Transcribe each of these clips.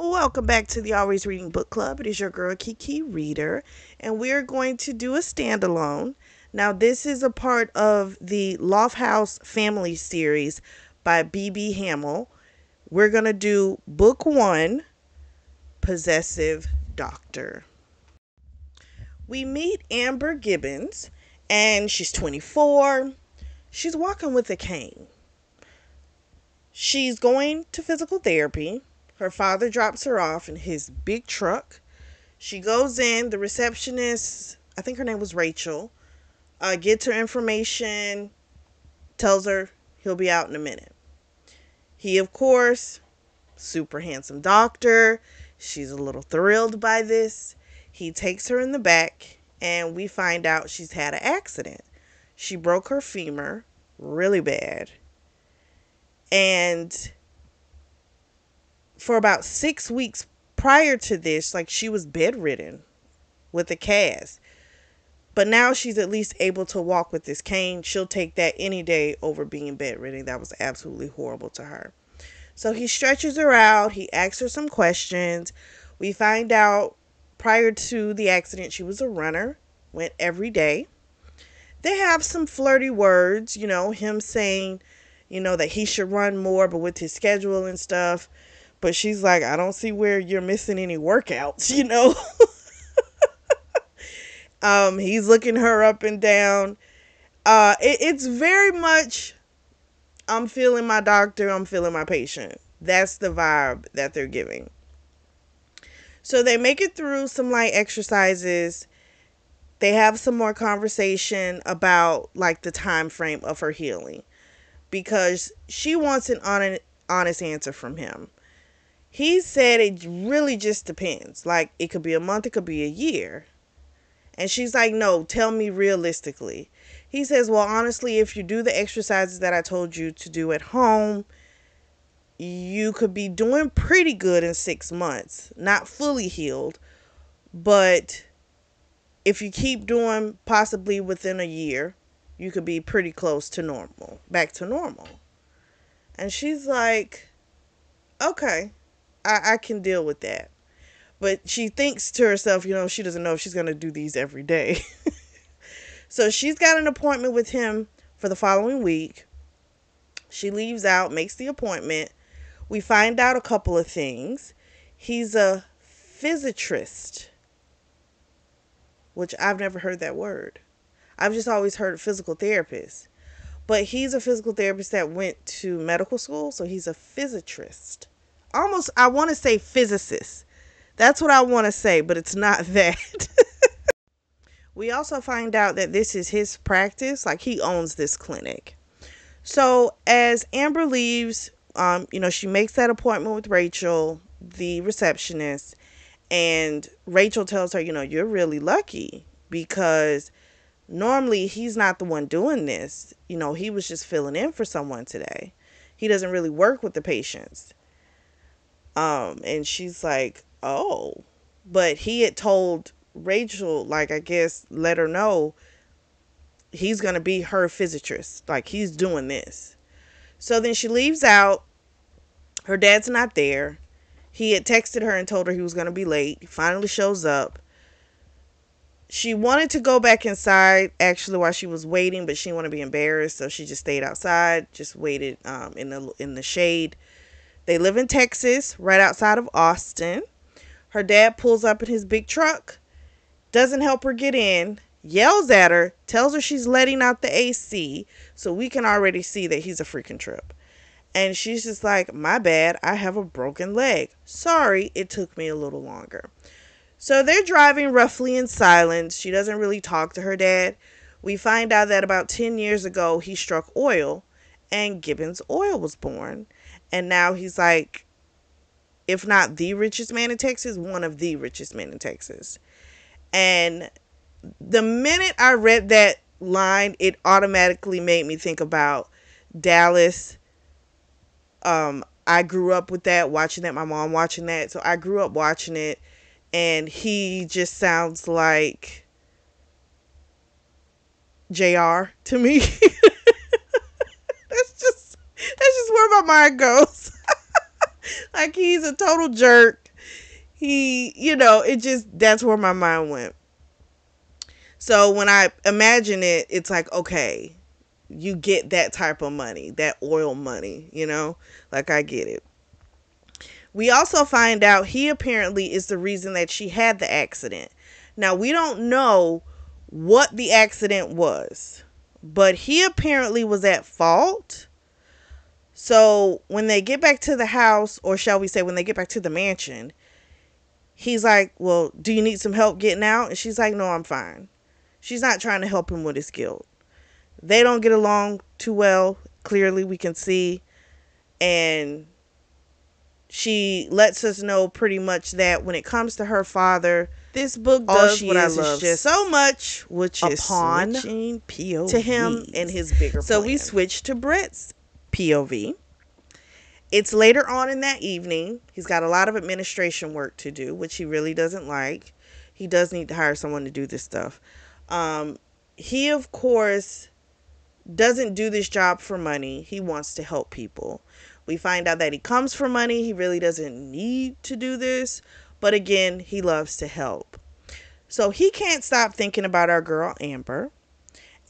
Welcome back to the Always Reading Book Club. It is your girl Keke Reader, and we're going to do a standalone. Now, this is a part of the Lofthouse Family series by B.B. Hamel. We're going to do book one Possessive Doctor. We meet Amber Gibbons, and she's 24. She's walking with a cane. She's going to physical therapy her father drops her off in his big truck. She goes in. The receptionist, I think her name was Rachel, uh, gets her information, tells her he'll be out in a minute. He, of course, super handsome doctor. She's a little thrilled by this. He takes her in the back, and we find out she's had an accident. She broke her femur really bad. And for about six weeks prior to this, like she was bedridden with a cast. But now she's at least able to walk with this cane. She'll take that any day over being bedridden. That was absolutely horrible to her. So he stretches her out. He asks her some questions. We find out prior to the accident, she was a runner, went every day. They have some flirty words, you know, him saying, you know, that he should run more, but with his schedule and stuff, but she's like, I don't see where you're missing any workouts, you know? um, he's looking her up and down. Uh, it, it's very much, I'm feeling my doctor, I'm feeling my patient. That's the vibe that they're giving. So they make it through some light exercises. They have some more conversation about like the time frame of her healing because she wants an honest answer from him. He said it really just depends. Like it could be a month, it could be a year. And she's like, no, tell me realistically. He says, well, honestly, if you do the exercises that I told you to do at home, you could be doing pretty good in six months. Not fully healed, but if you keep doing possibly within a year, you could be pretty close to normal, back to normal. And she's like, okay. I, I can deal with that. But she thinks to herself, you know, she doesn't know if she's going to do these every day. so she's got an appointment with him for the following week. She leaves out, makes the appointment. We find out a couple of things. He's a physiatrist, which I've never heard that word. I've just always heard physical therapist. But he's a physical therapist that went to medical school, so he's a physiatrist almost I want to say physicist. That's what I want to say, but it's not that. we also find out that this is his practice, like he owns this clinic. So as Amber leaves, um, you know, she makes that appointment with Rachel, the receptionist, and Rachel tells her, you know, you're really lucky because normally he's not the one doing this. You know, he was just filling in for someone today. He doesn't really work with the patients. Um, and she's like, oh, but he had told Rachel, like, I guess, let her know he's going to be her physiatrist. Like, he's doing this. So then she leaves out. Her dad's not there. He had texted her and told her he was going to be late. He finally shows up. She wanted to go back inside actually while she was waiting, but she didn't want to be embarrassed, so she just stayed outside, just waited um, in the in the shade. They live in Texas, right outside of Austin. Her dad pulls up in his big truck, doesn't help her get in, yells at her, tells her she's letting out the AC, so we can already see that he's a freaking trip. And she's just like, My bad, I have a broken leg. Sorry, it took me a little longer. So they're driving roughly in silence. She doesn't really talk to her dad. We find out that about 10 years ago, he struck oil and Gibbons Oil was born. And now he's like, if not the richest man in Texas, one of the richest men in Texas. And the minute I read that line, it automatically made me think about Dallas. Um, I grew up with that, watching that, my mom watching that. So I grew up watching it, and he just sounds like JR to me. Where my mind goes. like he's a total jerk. he, you know, it just that's where my mind went. So when I imagine it, it's like, okay, you get that type of money, that oil money, you know? Like I get it. We also find out he apparently is the reason that she had the accident. Now, we don't know what the accident was, but he apparently was at fault. So, when they get back to the house, or shall we say, when they get back to the mansion, he's like, Well, do you need some help getting out? And she's like, No, I'm fine. She's not trying to help him with his guilt. They don't get along too well, clearly, we can see. And she lets us know pretty much that when it comes to her father, this book does what I love just so much, which is pawn to him and his bigger. So plan. we switch to Brett's POV. It's later on in that evening. He's got a lot of administration work to do, which he really doesn't like. He does need to hire someone to do this stuff. Um, he, of course, doesn't do this job for money. He wants to help people. We find out that he comes for money. He really doesn't need to do this. But again, he loves to help. So he can't stop thinking about our girl Amber.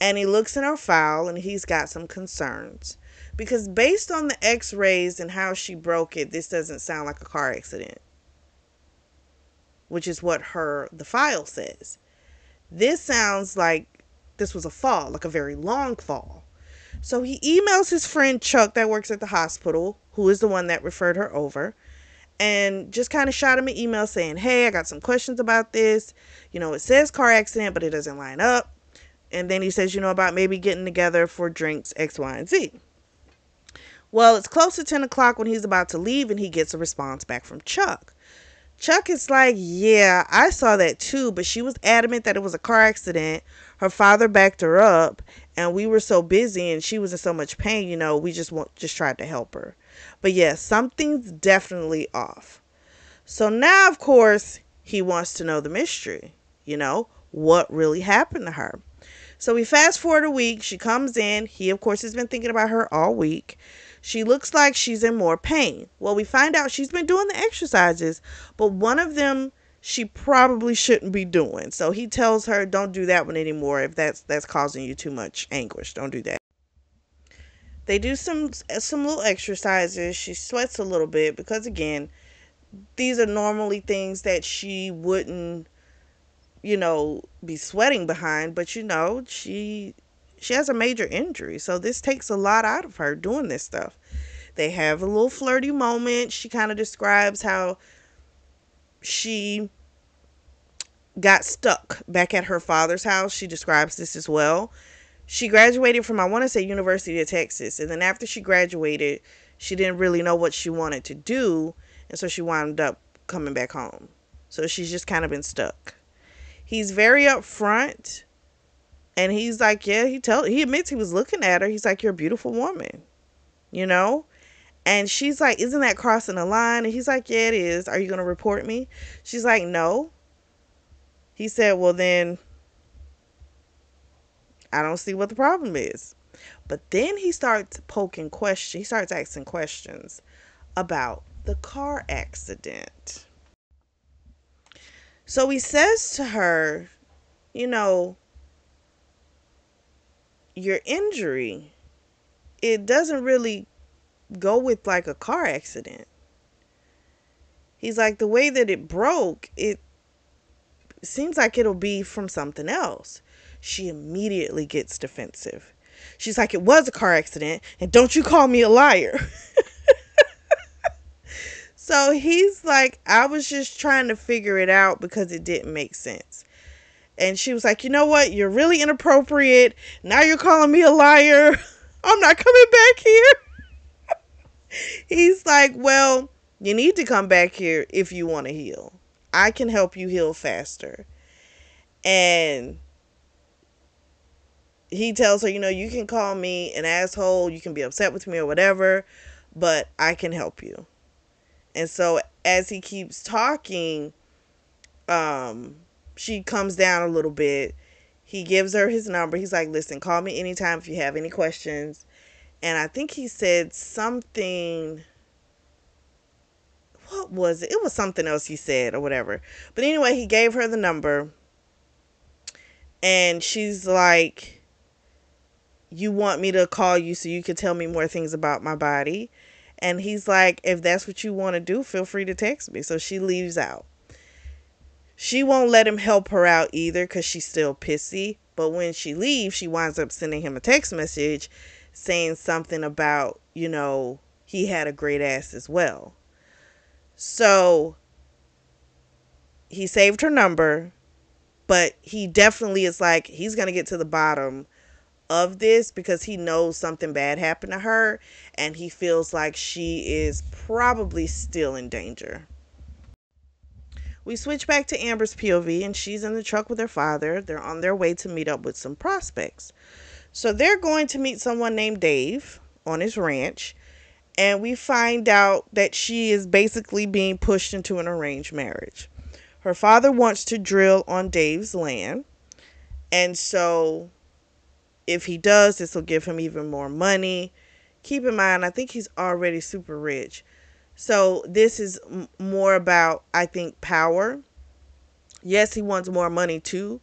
And he looks in her file and he's got some concerns. Because based on the x rays and how she broke it, this doesn't sound like a car accident. Which is what her the file says. This sounds like this was a fall, like a very long fall. So he emails his friend Chuck that works at the hospital, who is the one that referred her over, and just kind of shot him an email saying, Hey, I got some questions about this. You know, it says car accident, but it doesn't line up. And then he says, you know, about maybe getting together for drinks X, Y, and Z. Well, it's close to 10 o'clock when he's about to leave, and he gets a response back from Chuck. Chuck is like, Yeah, I saw that too, but she was adamant that it was a car accident. Her father backed her up, and we were so busy and she was in so much pain, you know, we just want, just tried to help her. But yeah, something's definitely off. So now, of course, he wants to know the mystery, you know, what really happened to her. So we fast forward a week. She comes in. He, of course, has been thinking about her all week. She looks like she's in more pain. Well, we find out she's been doing the exercises, but one of them she probably shouldn't be doing. So he tells her, "Don't do that one anymore if that's that's causing you too much anguish. Don't do that." They do some some little exercises. She sweats a little bit because again, these are normally things that she wouldn't you know be sweating behind, but you know, she she has a major injury. So this takes a lot out of her doing this stuff. They have a little flirty moment. She kind of describes how she got stuck back at her father's house. She describes this as well. She graduated from, I want to say, University of Texas. And then after she graduated, she didn't really know what she wanted to do. And so she wound up coming back home. So she's just kind of been stuck. He's very upfront. And he's like, yeah, he tell he admits he was looking at her. He's like, You're a beautiful woman. You know? And she's like, Isn't that crossing the line? And he's like, Yeah, it is. Are you gonna report me? She's like, No. He said, Well, then I don't see what the problem is. But then he starts poking questions. He starts asking questions about the car accident. So he says to her, You know, your injury, it doesn't really go with like a car accident. He's like, the way that it broke, it seems like it'll be from something else. She immediately gets defensive. She's like, It was a car accident, and don't you call me a liar. so he's like, I was just trying to figure it out because it didn't make sense. And she was like, You know what? You're really inappropriate. Now you're calling me a liar. I'm not coming back here. He's like, Well, you need to come back here if you want to heal. I can help you heal faster. And he tells her, you know, you can call me an asshole, you can be upset with me or whatever, but I can help you. And so as he keeps talking, um, she comes down a little bit. He gives her his number. He's like, listen, call me anytime if you have any questions. And I think he said something what was it? It was something else he said or whatever. But anyway, he gave her the number. And she's like, You want me to call you so you can tell me more things about my body? And he's like, If that's what you want to do, feel free to text me. So she leaves out. She won't let him help her out either because she's still pissy. But when she leaves, she winds up sending him a text message saying something about, you know, he had a great ass as well. So he saved her number, but he definitely is like, he's going to get to the bottom of this because he knows something bad happened to her and he feels like she is probably still in danger. We switch back to Amber's POV and she's in the truck with her father. They're on their way to meet up with some prospects. So they're going to meet someone named Dave on his ranch and we find out that she is basically being pushed into an arranged marriage. Her father wants to drill on Dave's land, and so if he does, this will give him even more money. Keep in mind, I think he's already super rich. So this is m- more about, I think, power. Yes, he wants more money too,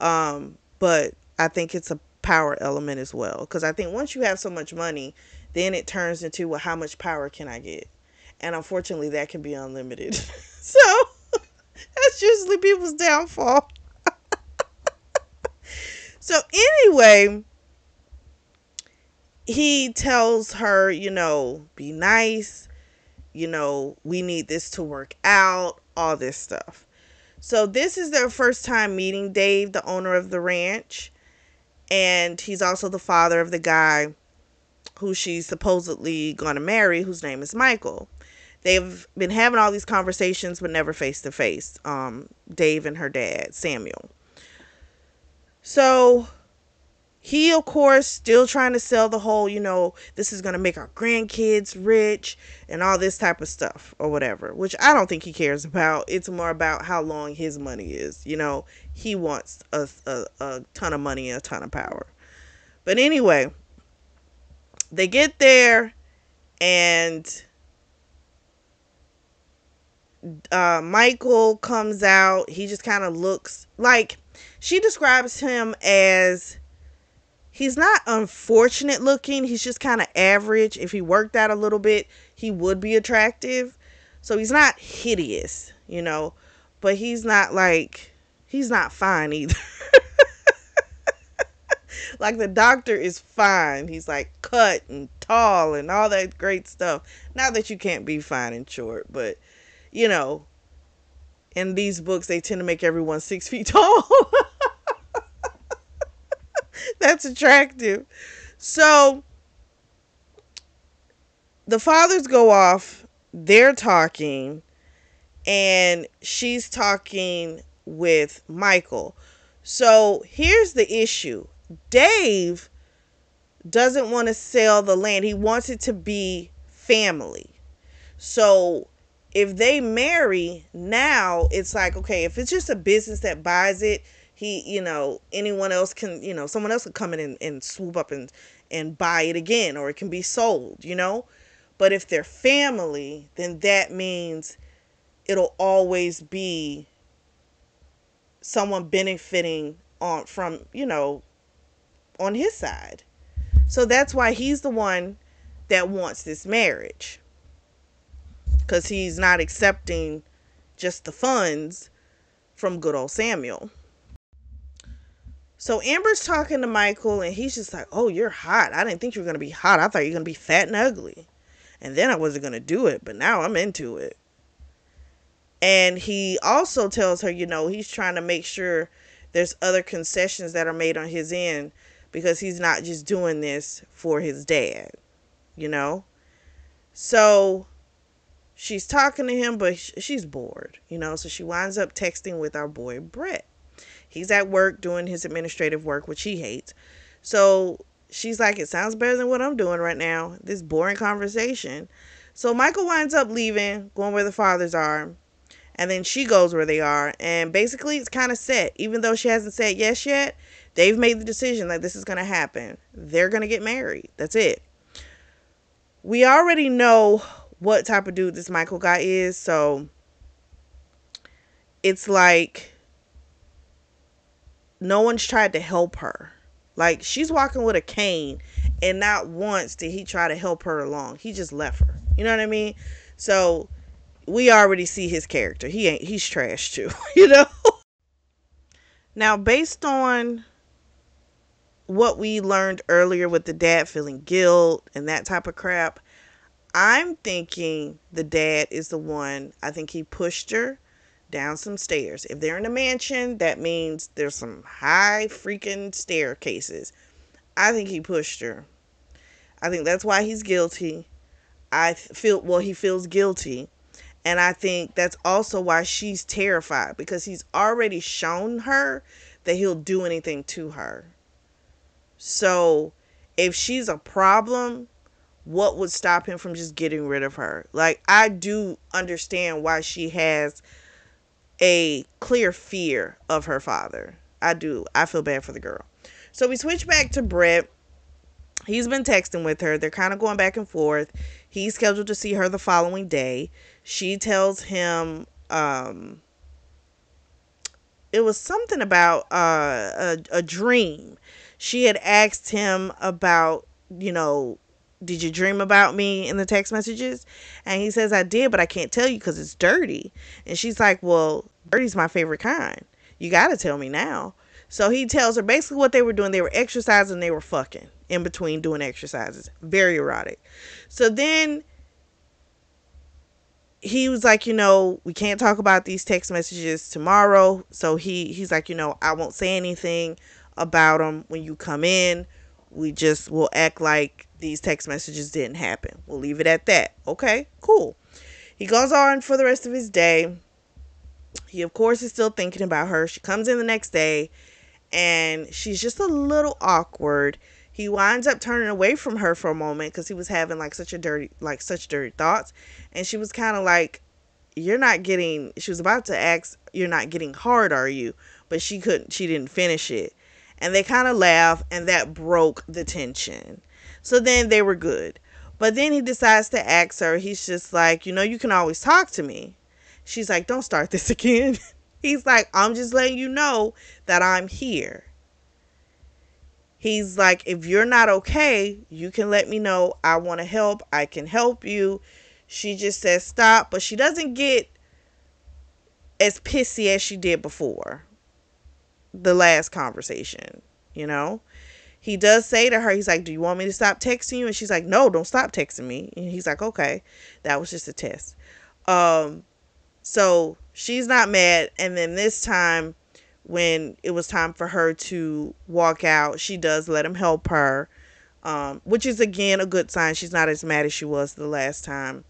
um, but I think it's a power element as well. Because I think once you have so much money, then it turns into well how much power can i get and unfortunately that can be unlimited so that's usually people's downfall so anyway he tells her you know be nice you know we need this to work out all this stuff so this is their first time meeting dave the owner of the ranch and he's also the father of the guy who she's supposedly going to marry, whose name is Michael. They've been having all these conversations, but never face to face. Um, Dave and her dad, Samuel. So he, of course, still trying to sell the whole, you know, this is going to make our grandkids rich and all this type of stuff or whatever, which I don't think he cares about. It's more about how long his money is. You know, he wants a, a, a ton of money and a ton of power. But anyway, they get there and uh, Michael comes out. He just kind of looks like she describes him as he's not unfortunate looking. He's just kind of average. If he worked out a little bit, he would be attractive. So he's not hideous, you know, but he's not like he's not fine either. like the doctor is fine. He's like cut and tall and all that great stuff. Not that you can't be fine and short, but you know, in these books they tend to make everyone six feet tall. That's attractive. So the fathers go off, they're talking, and she's talking with Michael. So here's the issue Dave doesn't want to sell the land. He wants it to be family. So if they marry now, it's like, okay, if it's just a business that buys it, he, you know, anyone else can, you know, someone else can come in and, and swoop up and, and buy it again, or it can be sold, you know? But if they're family, then that means it'll always be someone benefiting on from, you know, on his side. So that's why he's the one that wants this marriage. Because he's not accepting just the funds from good old Samuel. So Amber's talking to Michael, and he's just like, Oh, you're hot. I didn't think you were going to be hot. I thought you were going to be fat and ugly. And then I wasn't going to do it, but now I'm into it. And he also tells her, you know, he's trying to make sure there's other concessions that are made on his end because he's not just doing this for his dad, you know? So she's talking to him, but she's bored, you know? So she winds up texting with our boy Brett. He's at work doing his administrative work, which he hates. So she's like, It sounds better than what I'm doing right now. This boring conversation. So Michael winds up leaving, going where the fathers are. And then she goes where they are. And basically, it's kind of set. Even though she hasn't said yes yet, They've made the decision that this is going to happen. They're going to get married. That's it. We already know what type of dude this Michael guy is. So it's like no one's tried to help her. Like she's walking with a cane and not once did he try to help her along. He just left her. You know what I mean? So we already see his character. He ain't he's trash too, you know? Now, based on what we learned earlier with the dad feeling guilt and that type of crap, I'm thinking the dad is the one. I think he pushed her down some stairs. If they're in a mansion, that means there's some high freaking staircases. I think he pushed her. I think that's why he's guilty. I feel, well, he feels guilty. And I think that's also why she's terrified because he's already shown her that he'll do anything to her. So if she's a problem, what would stop him from just getting rid of her? Like, I do understand why she has a clear fear of her father. I do. I feel bad for the girl. So we switch back to Brett. He's been texting with her. They're kind of going back and forth. He's scheduled to see her the following day. She tells him um, it was something about uh, a, a dream. She had asked him about, you know, did you dream about me in the text messages? And he says, I did, but I can't tell you because it's dirty. And she's like, Well, dirty's my favorite kind. You got to tell me now. So he tells her basically what they were doing. They were exercising, they were fucking in between doing exercises. Very erotic. So then he was like, you know, we can't talk about these text messages tomorrow. So he he's like, you know, I won't say anything about them when you come in. We just will act like these text messages didn't happen. We'll leave it at that. Okay, cool. He goes on for the rest of his day. He of course is still thinking about her. She comes in the next day and she's just a little awkward. He winds up turning away from her for a moment because he was having like such a dirty like such dirty thoughts. And she was kind of like you're not getting she was about to ask you're not getting hard are you? But she couldn't she didn't finish it. And they kind of laugh and that broke the tension. So then they were good. But then he decides to ask her. He's just like you know you can always talk to me she's like don't start this again he's like i'm just letting you know that i'm here he's like, if you're not okay, you can let me know. I want to help. I can help you. She just says stop, but she doesn't get as pissy as she did before the last conversation, you know? He does say to her, he's like, Do you want me to stop texting you? And she's like, No, don't stop texting me. And he's like, Okay, that was just a test. Um, so she's not mad. And then this time, when it was time for her to walk out, she does let him help her, um, which is again a good sign. She's not as mad as she was the last time.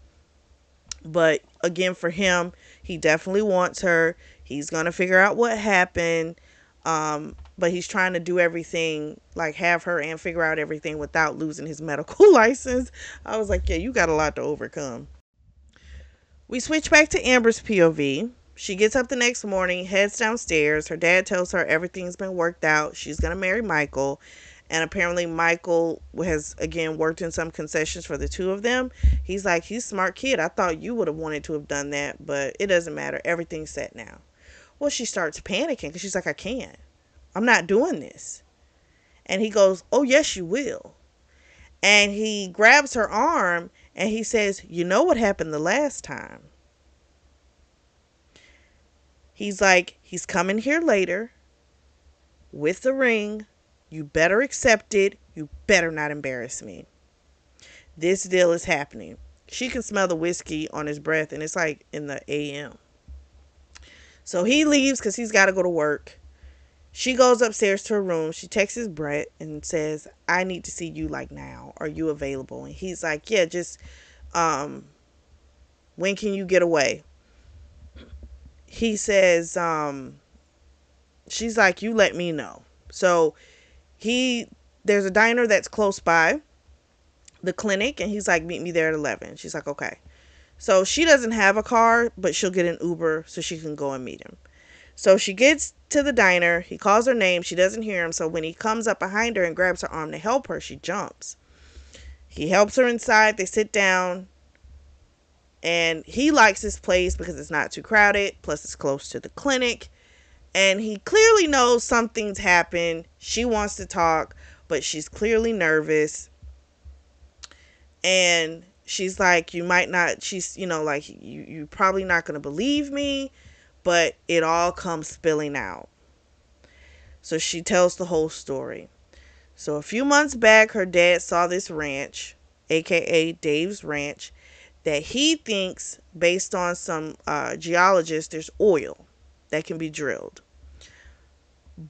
But again, for him, he definitely wants her. He's gonna figure out what happened. Um, but he's trying to do everything, like have her and figure out everything without losing his medical license. I was like, yeah, you got a lot to overcome. We switch back to Amber's POV. She gets up the next morning, heads downstairs. Her dad tells her everything's been worked out. She's going to marry Michael. And apparently, Michael has again worked in some concessions for the two of them. He's like, he's smart kid. I thought you would have wanted to have done that, but it doesn't matter. Everything's set now. Well, she starts panicking because she's like, I can't. I'm not doing this. And he goes, Oh, yes, you will. And he grabs her arm and he says, You know what happened the last time? He's like, he's coming here later with the ring. You better accept it. You better not embarrass me. This deal is happening. She can smell the whiskey on his breath, and it's like in the AM. So he leaves because he's got to go to work. She goes upstairs to her room. She texts Brett and says, I need to see you like now. Are you available? And he's like, Yeah, just um when can you get away? he says, um, she's like, you let me know. So he, there's a diner that's close by the clinic, and he's like, meet me there at 11. She's like, okay. So she doesn't have a car, but she'll get an Uber so she can go and meet him. So she gets to the diner. He calls her name. She doesn't hear him. So when he comes up behind her and grabs her arm to help her, she jumps. He helps her inside. They sit down. And he likes this place because it's not too crowded, plus it's close to the clinic. And he clearly knows something's happened. She wants to talk, but she's clearly nervous. And she's like, You might not, she's, you know, like, you, you're probably not going to believe me, but it all comes spilling out. So she tells the whole story. So a few months back, her dad saw this ranch, aka Dave's Ranch, that he thinks, based on some uh, geologists, there's oil that can be drilled.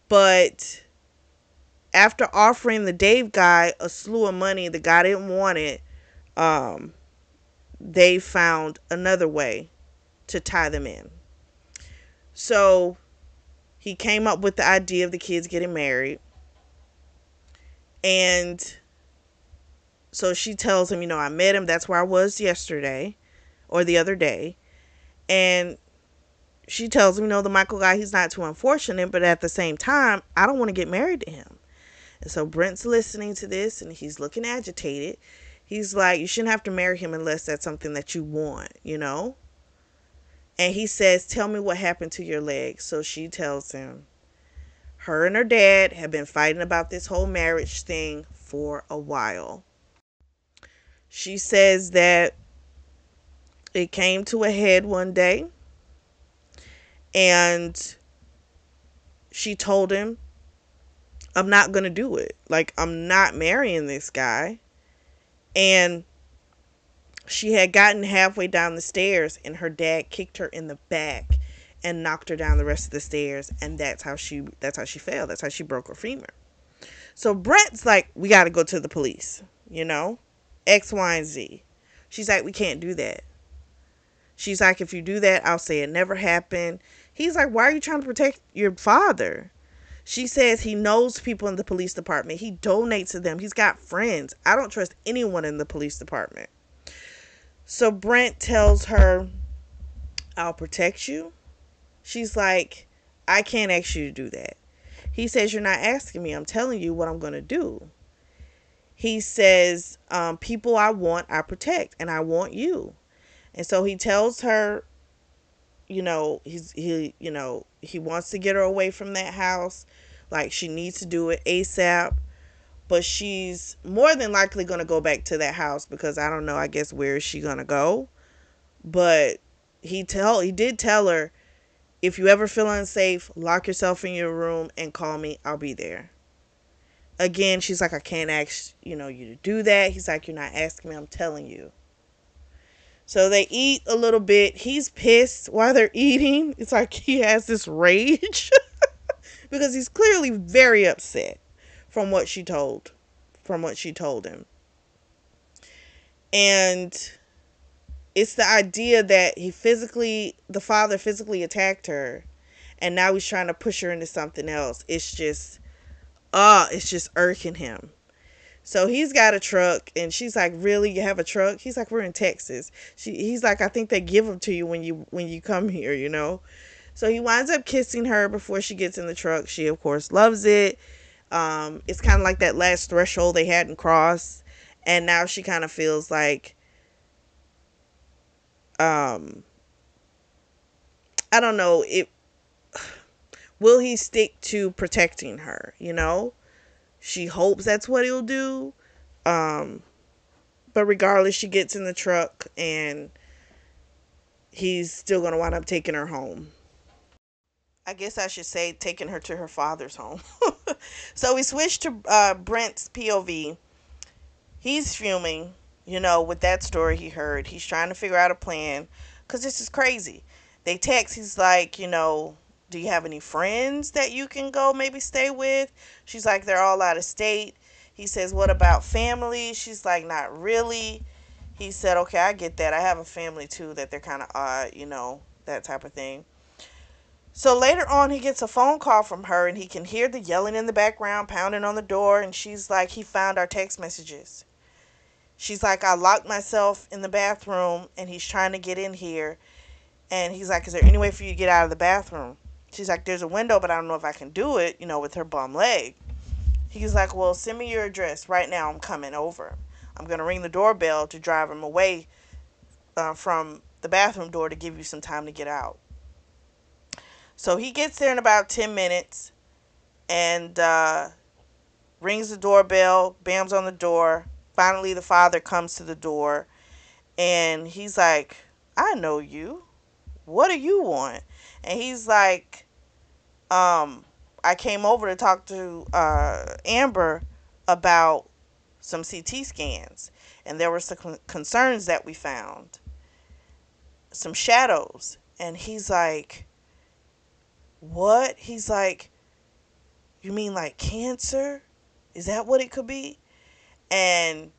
But after offering the Dave guy a slew of money, the guy didn't want it. Um, they found another way to tie them in. So he came up with the idea of the kids getting married. And so she tells him, you know, I met him. That's where I was yesterday or the other day. And she tells him, you know, the Michael guy, he's not too unfortunate, but at the same time, I don't want to get married to him. And so Brent's listening to this and he's looking agitated. He's like, you shouldn't have to marry him unless that's something that you want, you know? And he says, Tell me what happened to your leg. So she tells him, Her and her dad have been fighting about this whole marriage thing for a while. She says that it came to a head one day and she told him, I'm not going to do it. Like, I'm not marrying this guy. And she had gotten halfway down the stairs and her dad kicked her in the back and knocked her down the rest of the stairs and that's how she that's how she fell. That's how she broke her femur. So Brett's like we got to go to the police you know? X y and z. She's like we can't do that. She's like if you do that i'll say it never happened. He's like why are you trying to protect your father? She says he knows people in the police department. He donates to them. He's got friends. I don't trust anyone in the police department so Brent tells her, I'll protect you. She's like, I can't ask you to do that. He says, You're not asking me. I'm telling you what I'm going to do. He says, um, People I want, I protect, and I want you. And so he tells her, you know, he's he, you know, he wants to get her away from that house. Like she needs to do it ASAP but she's more than likely going to go back to that house because I don't know, I guess where is she going to go? But he tell he did tell her if you ever feel unsafe, lock yourself in your room and call me. I'll be there. Again, she's like I can't ask, you know, you to do that. He's like you're not asking me, I'm telling you. So they eat a little bit. He's pissed while they're eating. It's like he has this rage because he's clearly very upset from what she told from what she told him. And it's the idea that he physically the father physically attacked her and now he's trying to push her into something else. It's just uh it's just irking him. So he's got a truck and she's like, "Really? You have a truck?" He's like, "We're in Texas." She he's like, "I think they give them to you when you when you come here, you know." So he winds up kissing her before she gets in the truck. She of course loves it. Um, it's kind of like that last threshold they hadn't crossed, and now she kind of feels like, um, I don't know it. Will he stick to protecting her? You know, she hopes that's what he'll do. Um, but regardless, she gets in the truck and he's still gonna wind up taking her home. I guess I should say taking her to her father's home. so we switched to uh, Brent's POV. He's fuming, you know, with that story he heard. He's trying to figure out a plan because this is crazy. They text, he's like, you know, do you have any friends that you can go maybe stay with? She's like, they're all out of state. He says, what about family? She's like, not really. He said, okay, I get that. I have a family too that they're kind of odd, you know, that type of thing. So later on, he gets a phone call from her and he can hear the yelling in the background, pounding on the door. And she's like, he found our text messages. She's like, I locked myself in the bathroom and he's trying to get in here. And he's like, Is there any way for you to get out of the bathroom? She's like, There's a window, but I don't know if I can do it, you know, with her bum leg. He's like, Well, send me your address right now. I'm coming over. I'm going to ring the doorbell to drive him away uh, from the bathroom door to give you some time to get out. So he gets there in about 10 minutes and uh, rings the doorbell, bams on the door. Finally, the father comes to the door and he's like, I know you. What do you want? And he's like, um, I came over to talk to uh, Amber about some CT scans, and there were some concerns that we found, some shadows. And he's like, What? He's like, You mean like cancer? Is that what it could be? And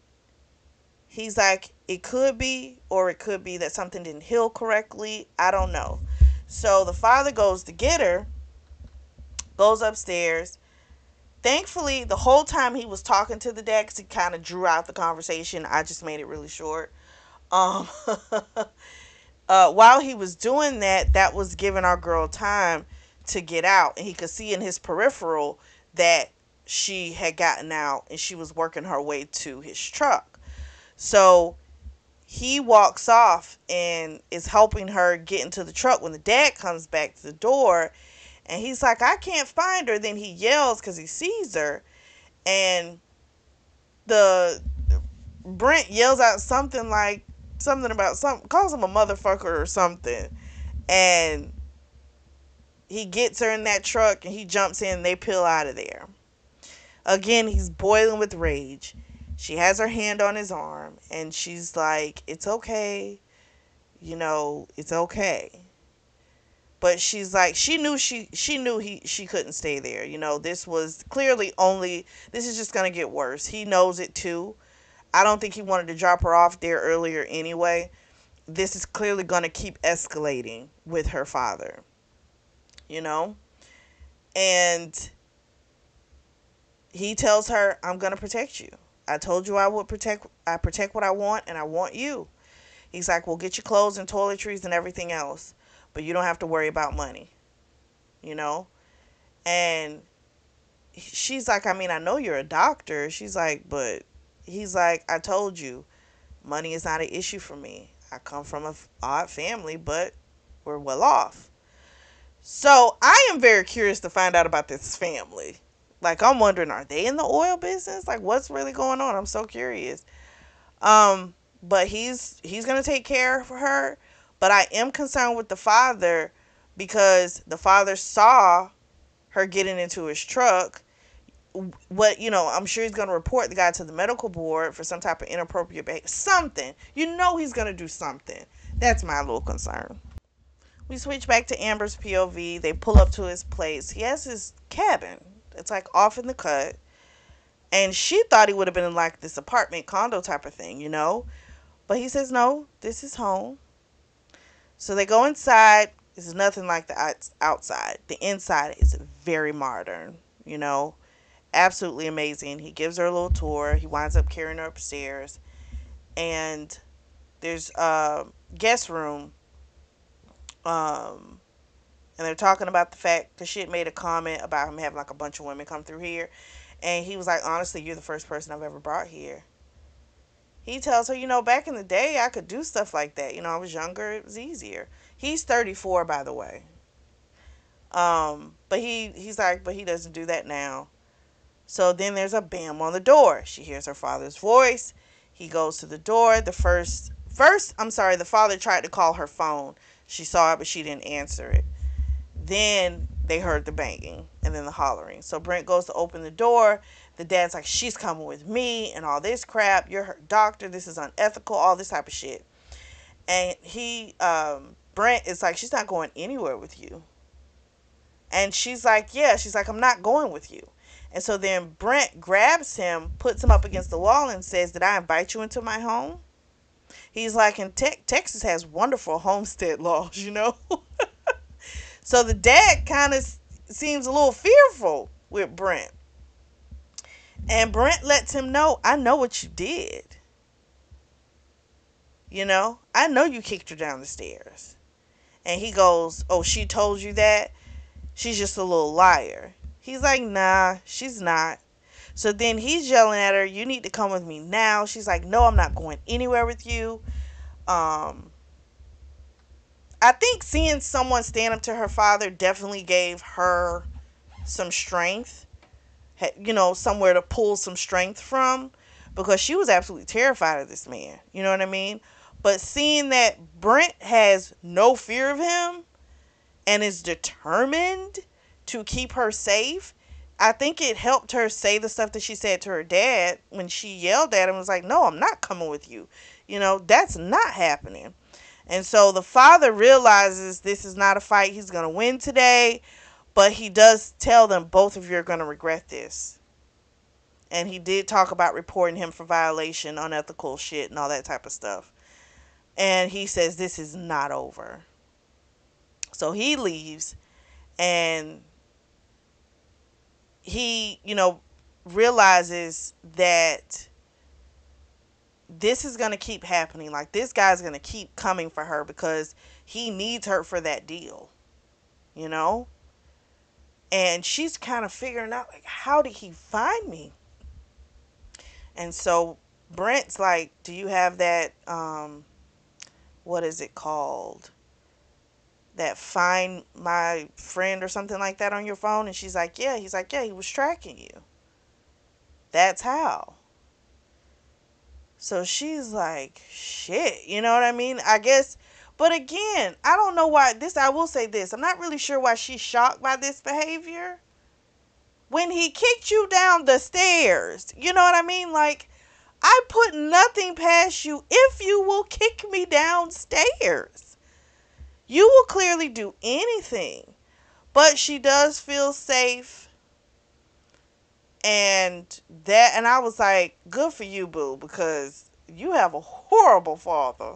he's like, It could be, or it could be that something didn't heal correctly. I don't know. So the father goes to get her, goes upstairs, thankfully, the whole time he was talking to the dad, because he kind of drew out the conversation, I just made it really short. Um, uh, while he was doing that, that was giving our girl time to get out, and he could see in his peripheral that she had gotten out and she was working her way to his truck. So he walks off and is helping her get into the truck when the dad comes back to the door and he's like, I can't find her. Then he yells because he sees her. And the Brent yells out something like something about something calls him a motherfucker or something. And he gets her in that truck and he jumps in and they peel out of there. Again, he's boiling with rage. She has her hand on his arm and she's like, It's okay. You know, it's okay but she's like she knew she she knew he she couldn't stay there you know this was clearly only this is just going to get worse he knows it too i don't think he wanted to drop her off there earlier anyway this is clearly going to keep escalating with her father you know and he tells her i'm going to protect you i told you i would protect i protect what i want and i want you he's like well get your clothes and toiletries and everything else but you don't have to worry about money. You know? And she's like, I mean, I know you're a doctor. She's like, but he's like, I told you, money is not an issue for me. I come from a odd family, but we're well off. So I am very curious to find out about this family. Like I'm wondering, are they in the oil business? Like what's really going on? I'm so curious. Um, but he's he's gonna take care of her. But I am concerned with the father because the father saw her getting into his truck. What you know, I'm sure he's gonna report the guy to the medical board for some type of inappropriate behavior. Something. You know he's gonna do something. That's my little concern. We switch back to Amber's POV. They pull up to his place. He has his cabin. It's like off in the cut. And she thought he would have been in like this apartment condo type of thing, you know? But he says, no, this is home. So they go inside. It's nothing like the outside. The inside is very modern, you know, absolutely amazing. He gives her a little tour. He winds up carrying her upstairs. And there's a guest room. Um, and they're talking about the fact because she had made a comment about him having like a bunch of women come through here. And he was like, honestly, you're the first person I've ever brought here he tells her, you know, back in the day, I could do stuff like that. You know, I was younger, it was easier. He's 34, by the way. Um, but he he's like, but he doesn't do that now. So then there's a bam on the door. She hears her father's voice. He goes to the door. The first first, I'm sorry, the father tried to call her phone. She saw it, but she didn't answer it. Then they heard the banging and then the hollering. So Brent goes to open the door the dad's like, she's coming with me and all this crap. You're her doctor. This is unethical. All this type of shit. And he, um, Brent is like, she's not going anywhere with you. And she's like, yeah. She's like, I'm not going with you. And so then Brent grabs him, puts him up against the wall, and says, Did I invite you into my home? He's like, and te- Texas has wonderful homestead laws, you know? so the dad kind of seems a little fearful with Brent. And Brent lets him know, I know what you did. You know, I know you kicked her down the stairs. And he goes, Oh, she told you that? She's just a little liar. He's like, Nah, she's not. So then he's yelling at her, You need to come with me now. She's like, No, I'm not going anywhere with you. Um, I think seeing someone stand up to her father definitely gave her some strength, you know, somewhere to pull some strength from because she was absolutely terrified of this man. You know what I mean? But seeing that Brent has no fear of him and is determined to keep her safe, I think it helped her say the stuff that she said to her dad when she yelled at him was like, "No, I'm not coming with you." You know, that's not happening. And so the father realizes this is not a fight he's going to win today, but he does tell them both of you are going to regret this. And he did talk about reporting him for violation, unethical shit, and all that type of stuff. And he says this is not over. So he leaves and he, you know, realizes that this is going to keep happening. Like this guy's going to keep coming for her because he needs her for that deal. You know? And she's kind of figuring out like how did he find me? And so Brent's like, "Do you have that um what is it called? That find my friend or something like that on your phone?" And she's like, "Yeah." He's like, "Yeah, he was tracking you." That's how. So she's like, shit, you know what I mean? I guess, but again, I don't know why this, I will say this. I'm not really sure why she's shocked by this behavior. When he kicked you down the stairs, you know what I mean? Like, I put nothing past you if you will kick me downstairs. You will clearly do anything. But she does feel safe and that and I was like, good for you, boo, because you have a horrible father.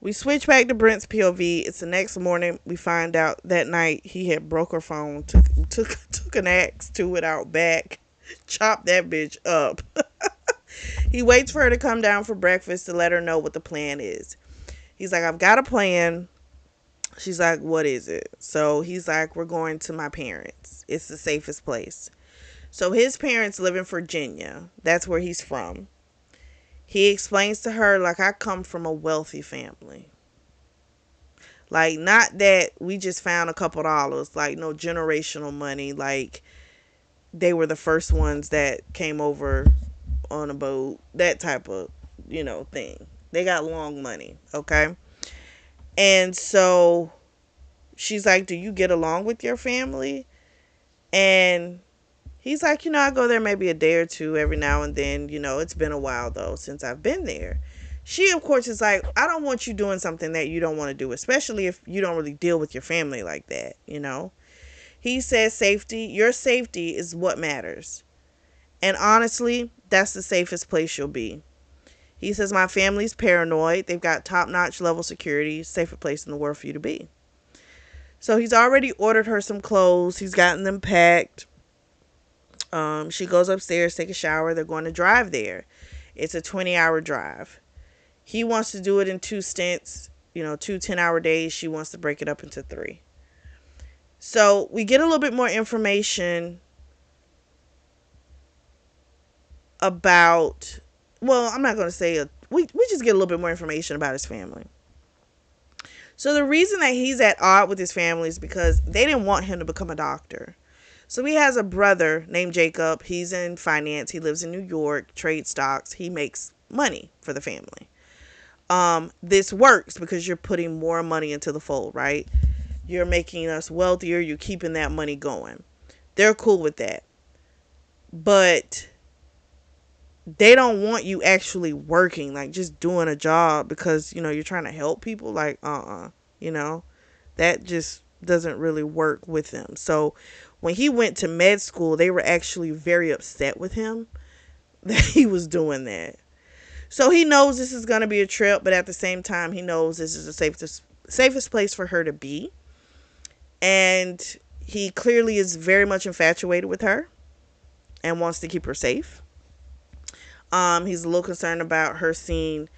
We switch back to Brent's POV. It's the next morning. We find out that night he had broke her phone, took took took an axe to it out back, chopped that bitch up. he waits for her to come down for breakfast to let her know what the plan is. He's like, I've got a plan. She's like, What is it? So he's like, We're going to my parents. It's the safest place. So his parents live in Virginia. That's where he's from. He explains to her, like, I come from a wealthy family. Like, not that we just found a couple dollars, like, no generational money. Like, they were the first ones that came over on a boat, that type of, you know, thing. They got long money, okay? And so she's like, Do you get along with your family? And he's like, you know, I go there maybe a day or two every now and then. You know, it's been a while though since I've been there. She, of course, is like, I don't want you doing something that you don't want to do, especially if you don't really deal with your family like that, you know? He says, safety, your safety is what matters. And honestly, that's the safest place you'll be. He says, My family's paranoid. They've got top notch level security, safest place in the world for you to be. So he's already ordered her some clothes, he's gotten them packed. Um, she goes upstairs, take a shower. They're going to drive there. It's a 20 hour drive. He wants to do it in two stints, you know, two 10 hour days. She wants to break it up into three. So we get a little bit more information about, well, I'm not going to say, a, we, we just get a little bit more information about his family. So the reason that he's at odd with his family is because they didn't want him to become a doctor. So he has a brother named Jacob. He's in finance. He lives in New York, trade stocks. He makes money for the family. Um, this works because you're putting more money into the fold, right? You're making us wealthier. You're keeping that money going. They're cool with that. But they don't want you actually working, like just doing a job because, you know, you're trying to help people. Like, uh uh-uh, uh, you know, that just doesn't really work with them. So when he went to med school, they were actually very upset with him that he was doing that. So he knows this is going to be a trip, but at the same time, he knows this is the safest safest place for her to be. And he clearly is very much infatuated with her and wants to keep her safe. Um, he's a little concerned about her seeing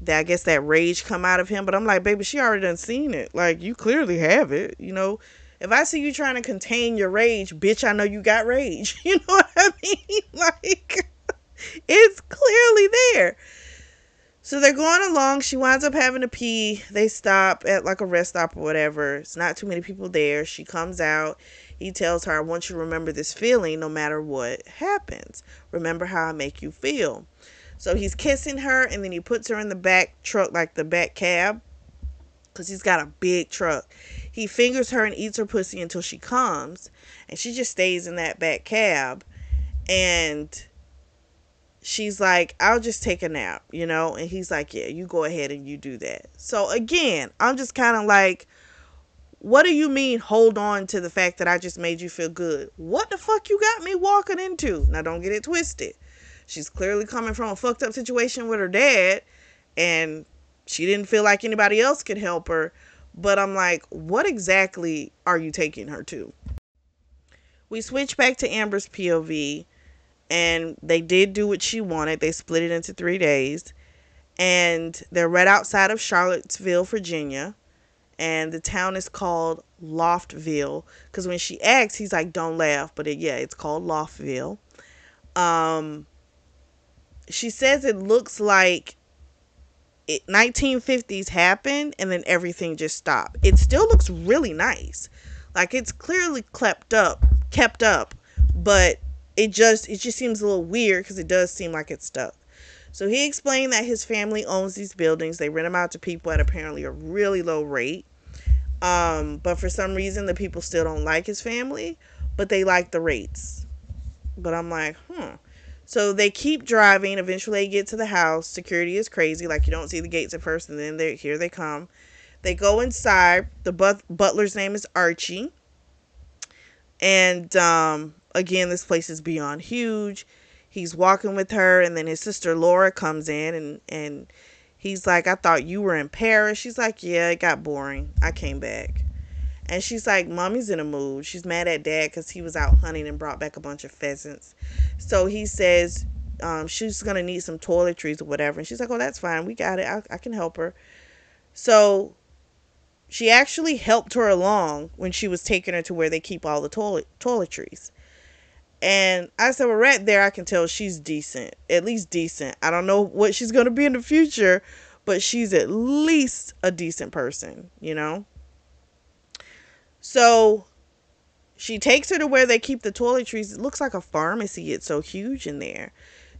that I guess that rage come out of him, but I'm like, baby, she already done seen it. Like you clearly have it, you know. If I see you trying to contain your rage, bitch, I know you got rage. You know what I mean? Like, it's clearly there. So they're going along. She winds up having to pee. They stop at like a rest stop or whatever. It's not too many people there. She comes out. He tells her, I want you to remember this feeling no matter what happens. Remember how I make you feel. So he's kissing her and then he puts her in the back truck, like the back cab, because he's got a big truck. He fingers her and eats her pussy until she comes. And she just stays in that back cab. And she's like, I'll just take a nap, you know? And he's like, Yeah, you go ahead and you do that. So again, I'm just kind of like, what do you mean hold on to the fact that I just made you feel good? What the fuck you got me walking into? Now don't get it twisted. She's clearly coming from a fucked up situation with her dad and she didn't feel like anybody else could help her. But I'm like, what exactly are you taking her to? We switch back to Amber's POV and they did do what she wanted. They split it into three days, and they're right outside of Charlottesville, Virginia, and the town is called Loftville. Because when she asks, he's like, "Don't laugh," but it, yeah, it's called Loftville. Um, she says it looks like it 1950s happened and then everything just stopped. It still looks really nice. Like it's clearly kept up, kept up, but it just it just seems a little weird because it does seem like it's stuck. So he explained that his family owns these buildings. They rent them out to people at apparently a really low rate. Um, but for some reason, the people still don't like his family, but they like the rates. But I'm like, hmm. So they keep driving. Eventually, they get to the house. Security is crazy. Like you don't see the gates at first, and then they here they come. They go inside. The but- butler's name is Archie, and um, again, this place is beyond huge. He's walking with her, and then his sister Laura comes in, and and he's like, "I thought you were in Paris." She's like, "Yeah, it got boring. I came back." And she's like, Mommy's in a mood. She's mad at dad because he was out hunting and brought back a bunch of pheasants. So he says um, she's going to need some toiletries or whatever. And she's like, Oh, that's fine. We got it. I, I can help her. So she actually helped her along when she was taking her to where they keep all the toilet toiletries. And I said, well, right there, I can tell she's decent, at least decent. I don't know what she's going to be in the future, but she's at least a decent person, you know? So she takes her to where they keep the toiletries. It looks like a pharmacy. It's so huge in there.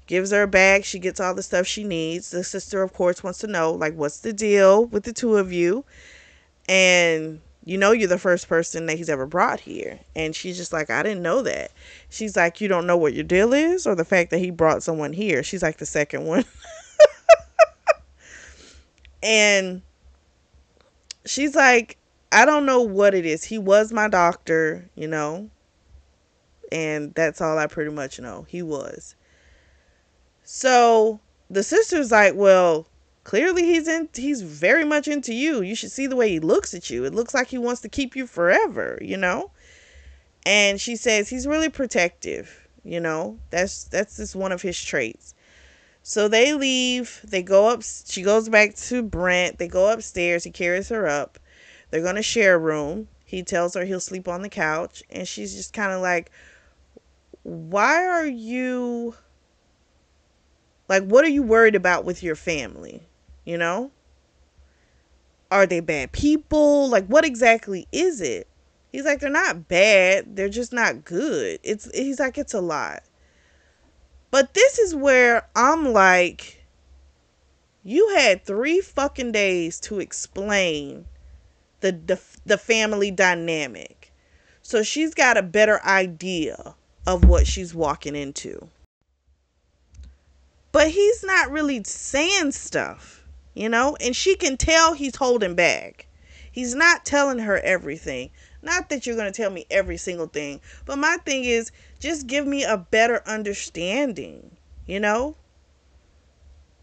Gives her a bag. She gets all the stuff she needs. The sister, of course, wants to know, like, what's the deal with the two of you? And you know you're the first person that he's ever brought here. And she's just like, I didn't know that. She's like, You don't know what your deal is, or the fact that he brought someone here. She's like, The second one. and she's like, I don't know what it is. He was my doctor, you know, and that's all I pretty much know. He was. So the sister's like, Well, clearly he's in he's very much into you. You should see the way he looks at you. It looks like he wants to keep you forever you know? And she says he's really protective you know? That's that's just one of his traits. So they leave. They go up she goes back to brent. They go upstairs. He carries her up. They're going to share a room. He tells her he'll sleep on the couch. And she's just kind of like why are you like what are you worried about with your family you know? Are they bad people? Like what exactly is it? He's like they're not bad, they're just not good. It's he's like it's a lot. But this is where I'm like you had 3 fucking days to explain the the, the family dynamic. So she's got a better idea of what she's walking into. But he's not really saying stuff you know, and she can tell he's holding back. He's not telling her everything. Not that you're going to tell me every single thing, but my thing is just give me a better understanding, you know?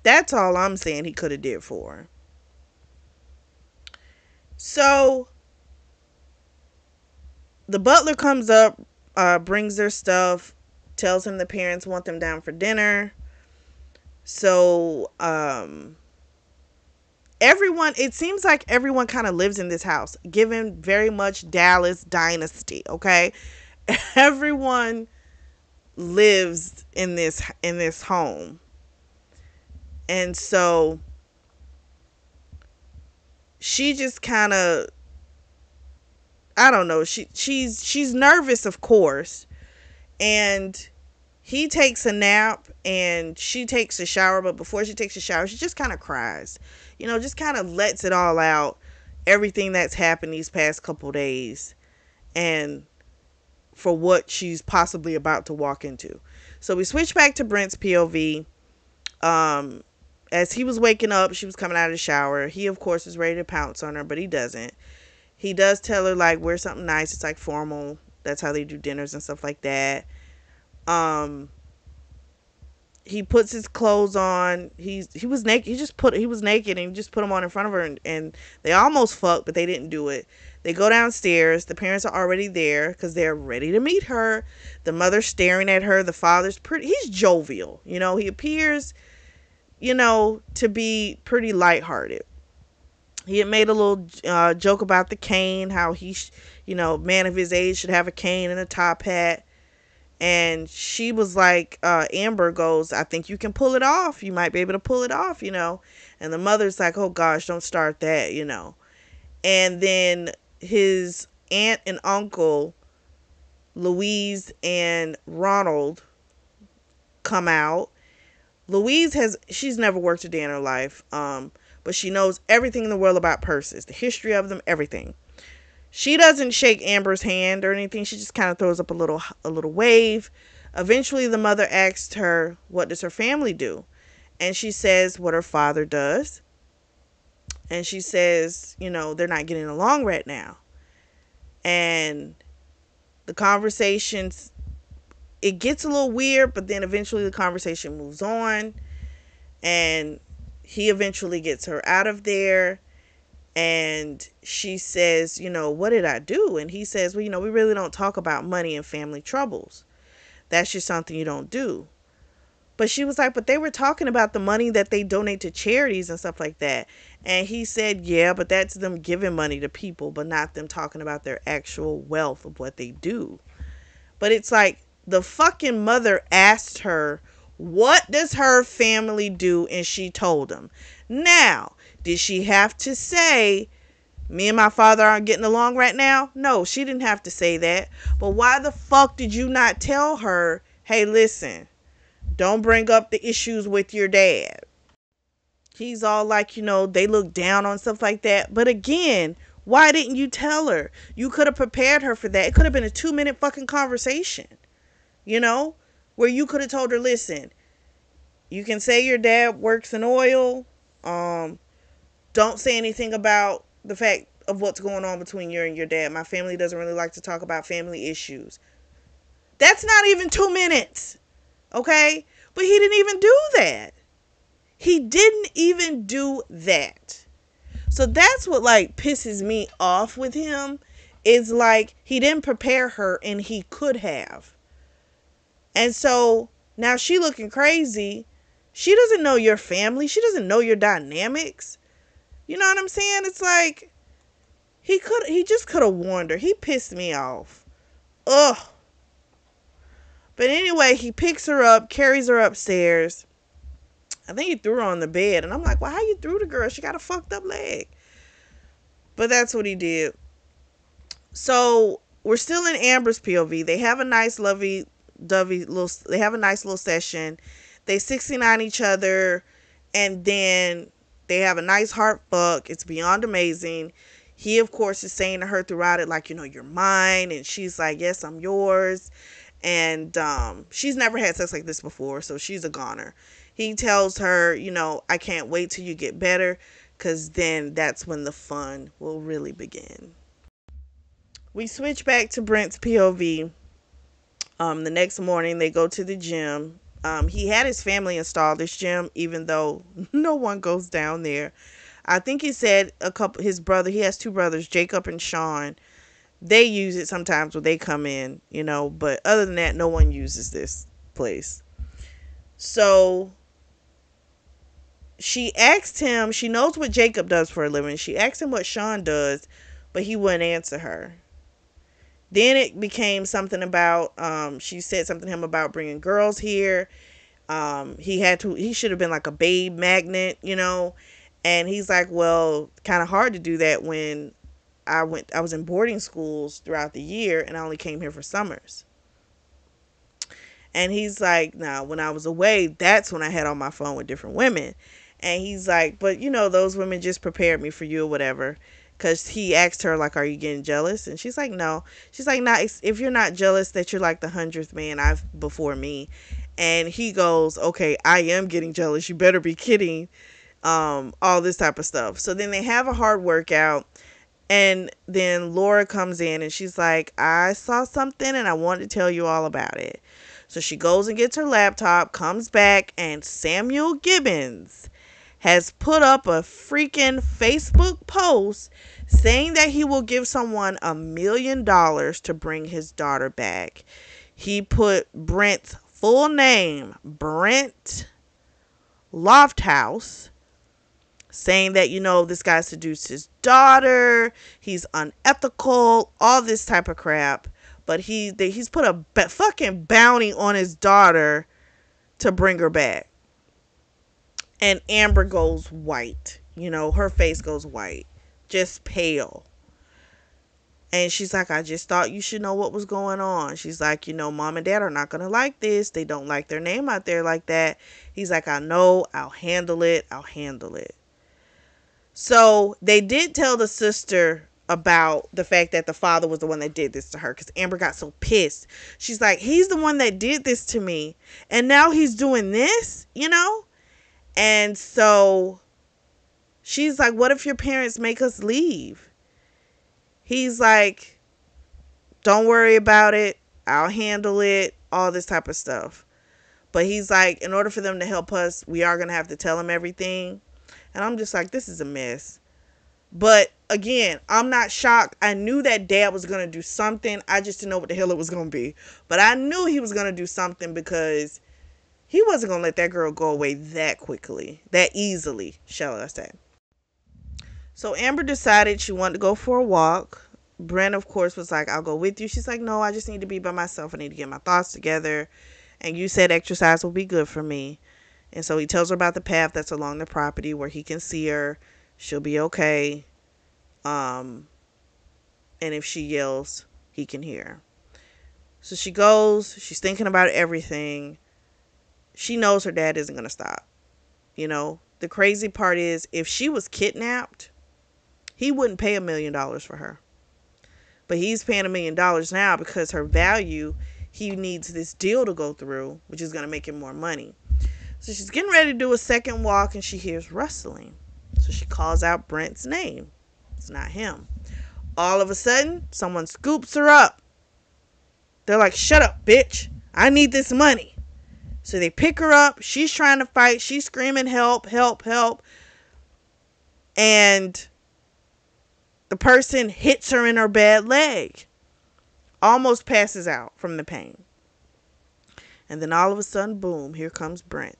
That's all I'm saying he could have did for her. So the butler comes up, uh, brings their stuff, tells him the parents want them down for dinner. So um everyone it seems like everyone kind of lives in this house given very much dallas dynasty okay everyone lives in this in this home and so she just kind of I don't know. She she's she's nervous, of course, and he takes a nap and she takes a shower. But before she takes a shower, she just kind of cries. You know, just kind of lets it all out, everything that's happened these past couple days, and for what she's possibly about to walk into. So we switch back to Brent's POV. Um, as he was waking up, she was coming out of the shower. He, of course, is ready to pounce on her, but he doesn't. He does tell her, like, wear something nice. It's like formal. That's how they do dinners and stuff like that. Um, he puts his clothes on. He's he was naked. He just put he was naked and he just put them on in front of her and, and they almost fucked, but they didn't do it. They go downstairs. The parents are already there because they're ready to meet her. The mother's staring at her. The father's pretty. He's jovial. You know, he appears, you know, to be pretty lighthearted. He had made a little uh, joke about the cane, how he, sh- you know, man of his age should have a cane and a top hat. And she was like, uh, Amber goes, I think you can pull it off. You might be able to pull it off, you know. And the mother's like, oh gosh, don't start that, you know. And then his aunt and uncle, Louise and Ronald, come out. Louise has she's never worked a day in her life, um, but she knows everything in the world about purses, the history of them, everything. She doesn't shake Amber's hand or anything. She just kind of throws up a little a little wave. Eventually, the mother asks her, "What does her family do?" And she says what her father does and she says, you know, they're not getting along right now. And the conversations it gets a little weird, but then eventually the conversation moves on and he eventually gets her out of there and she says, you know, what did I do? And he says, well, you know, we really don't talk about money and family troubles. That's just something you don't do. But she was like, but they were talking about the money that they donate to charities and stuff like that. And he said, yeah, but that's them giving money to people, but not them talking about their actual wealth of what they do. But it's like the fucking mother asked her, what does her family do? And she told him. Now, did she have to say, me and my father aren't getting along right now? No, she didn't have to say that. But why the fuck did you not tell her, hey, listen, don't bring up the issues with your dad. He's all like, you know, they look down on stuff like that. But again, why didn't you tell her? You could have prepared her for that. It could have been a two minute fucking conversation, you know, where you could have told her, listen, you can say your dad works in oil. Um, don't say anything about the fact of what's going on between you and your dad. My family doesn't really like to talk about family issues. That's not even two minutes. Okay? But he didn't even do that. He didn't even do that. So that's what like pisses me off with him is like he didn't prepare her and he could have. And so now she looking crazy. She doesn't know your family. She doesn't know your dynamics. You know what I'm saying? It's like he could he just could have warned her. He pissed me off. Ugh. But anyway, he picks her up, carries her upstairs. I think he threw her on the bed. And I'm like, well, how you threw the girl? She got a fucked up leg. But that's what he did. So we're still in Amber's POV. They have a nice, lovey, dovey little. They have a nice little session. They 69 each other, and then they have a nice heart fuck. It's beyond amazing. He, of course, is saying to her throughout it, like, you know, you're mine, and she's like, yes, I'm yours and um, she's never had sex like this before, so she's a goner. He tells her, you know, I can't wait till you get better, because then that's when the fun will really begin. We switch back to Brent's POV. Um, the next morning, they go to the gym. Um, he had his family install this gym, even though no one goes down there. I think he said a couple. His brother, he has two brothers, Jacob and Sean they use it sometimes when they come in, you know, but other than that, no one uses this place. So she asked him, she knows what Jacob does for a living. She asked him what Sean does, but he wouldn't answer her. Then it became something about, um, she said something to him about bringing girls here. Um, he had to, he should have been like a babe magnet, you know, And he's like, well, kind of hard to do that when I went I was in boarding schools throughout the year and I only came here for summers. And he's like, now when I was away, that's when I had on my phone with different women. And he's like, but you know, those women just prepared me for you or whatever. Cause he asked her like, "Are you getting jealous?" And she's like, "No." She's like, "Not if you're not jealous that you're like the hundredth man I've before me." And he goes, "Okay, I am getting jealous. You better be kidding." Um, all this type of stuff. So then they have a hard workout, and then Laura comes in and she's like, "I saw something and I wanted to tell you all about it." So she goes and gets her laptop, comes back, and Samuel Gibbons has put up a freaking Facebook post saying that he will give someone a million dollars to bring his daughter back. He put Brent's full name, Brent Lofthouse, saying that, you know, this guy seduced his daughter, he's unethical, all this type of crap. But he he's put a fucking bounty on his daughter to bring her back and Amber goes white. You know, her face goes white, just pale. And she's like, I just thought you should know what was going on. She's like, you know, mom and dad are not going to like this. They don't like their name out there like that. He's like, I know. I'll handle it. I'll handle it. So they did tell the sister about the fact that the father was the one that did this to her because Amber got so pissed. She's like, he's the one that did this to me. And now he's doing this, you know? And so she's like, What if your parents make us leave? He's like, Don't worry about it. I'll handle it. All this type of stuff. But he's like, In order for them to help us, we are going to have to tell them everything. And I'm just like, This is a mess. But again, I'm not shocked. I knew that dad was going to do something. I just didn't know what the hell it was going to be. But I knew he was going to do something because he wasn't going to let that girl go away that quickly, that easily, shall I say. So Amber decided she wanted to go for a walk. Brent, of course, was like, I'll go with you. She's like, No, I just need to be by myself. I need to get my thoughts together. And you said exercise will be good for me. And so he tells her about the path that's along the property where he can see her. She'll be okay. Um, and if she yells, he can hear. So she goes, she's thinking about everything she knows her dad isn't going to stop. You know, the crazy part is if she was kidnapped, he wouldn't pay a million dollars for her. But he's paying a million dollars now because her value, he needs this deal to go through, which is going to make him more money. So she's getting ready to do a second walk and she hears rustling. So she calls out Brent's name. It's not him. All of a sudden, someone scoops her up. They're like, Shut up, bitch. I need this money. So they pick her up. She's trying to fight. She's screaming, help, help, help. And the person hits her in her bad leg. Almost passes out from the pain. And then all of a sudden, boom, here comes Brent.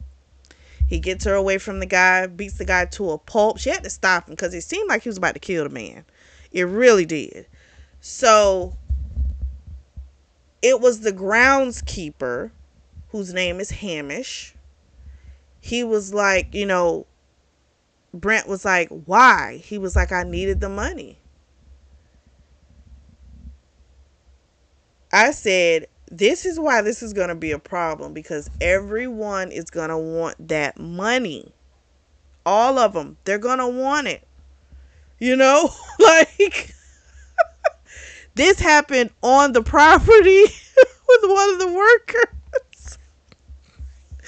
He gets her away from the guy, beats the guy to a pulp. She had to stop him because it seemed like he was about to kill the man. It really did. So it was the groundskeeper whose name is Hamish. He was like, you know, Brent was like, why? He was like, I needed the money. I said, this is why this is going to be a problem because everyone is going to want that money. All of them. They're going to want it. You know, like this happened on the property with one of the workers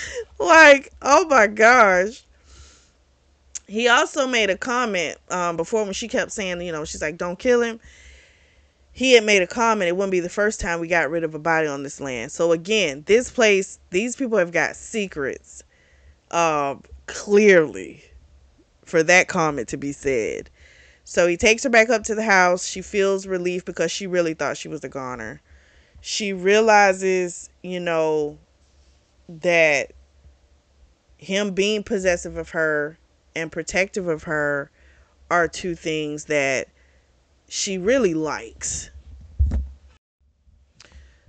like, oh my gosh. He also made a comment um, before when she kept saying, you know, she's like, don't kill him. He had made a comment, it wouldn't be the first time we got rid of a body on this land. So, again, this place, these people have got secrets, um, clearly, for that comment to be said. So he takes her back up to the house. She feels relief because she really thought she was a goner. She realizes, you know, that him being possessive of her and protective of her are two things that she really likes.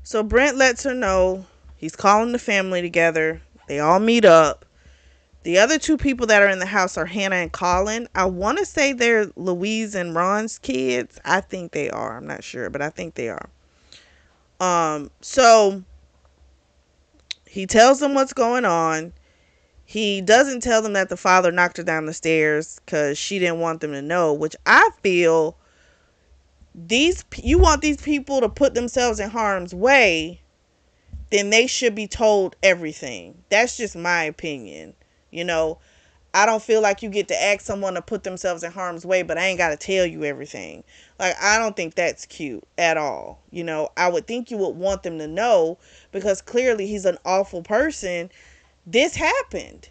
So Brent lets her know he's calling the family together. They all meet up. The other two people that are in the house are Hannah and Colin. I want to say they're Louise and Ron's kids. I think they are. I'm not sure, but I think they are. Um, so he tells them what's going on. He doesn't tell them that the father knocked her down the stairs because she didn't want them to know, which I feel these you want these people to put themselves in harm's way, then they should be told everything. That's just my opinion. You know, I don't feel like you get to ask someone to put themselves in harm's way, but I ain't got to tell you everything. Like, I don't think that's cute at all. You know, I would think you would want them to know because clearly he's an awful person. This happened.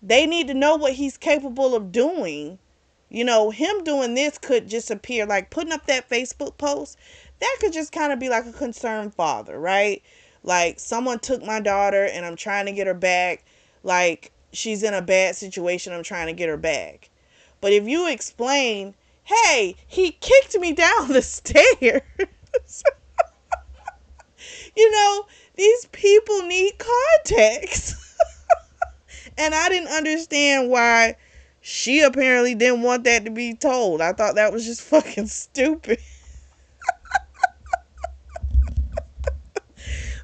They need to know what he's capable of doing. You know, him doing this could just appear like putting up that Facebook post. That could just kind of be like a concerned father, right? Like, someone took my daughter and I'm trying to get her back like she's in a bad situation. I'm trying to get her back. But if you explain, hey, he kicked me down the stairs. you know, these people need context. and I didn't understand why she apparently didn't want that to be told. I thought that was just fucking stupid.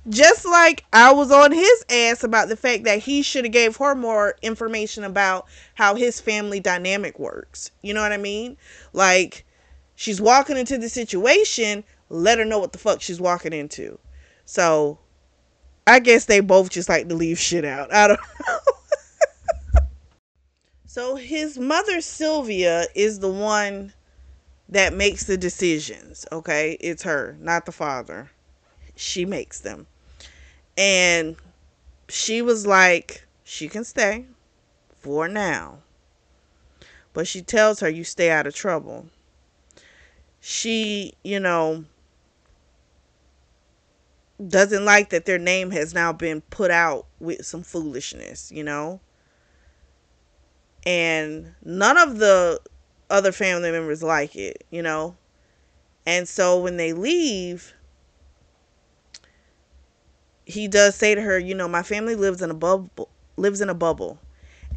Just like I was on his ass about the fact that he should have gave her more information about how his family dynamic works. You know what I mean? Like she's walking into the situation, let her know what the fuck she's walking into. So I guess they both just like to leave shit out. I don't know. so his mother Sylvia is the one that makes the decisions, okay? It's her, not the father. She makes them. And she was like, she can stay for now. But she tells her, you stay out of trouble. She, you know, doesn't like that their name has now been put out with some foolishness, you know? And none of the other family members like it, you know? And so when they leave, he does say to her, you know, my family lives in a bubble, lives in a bubble.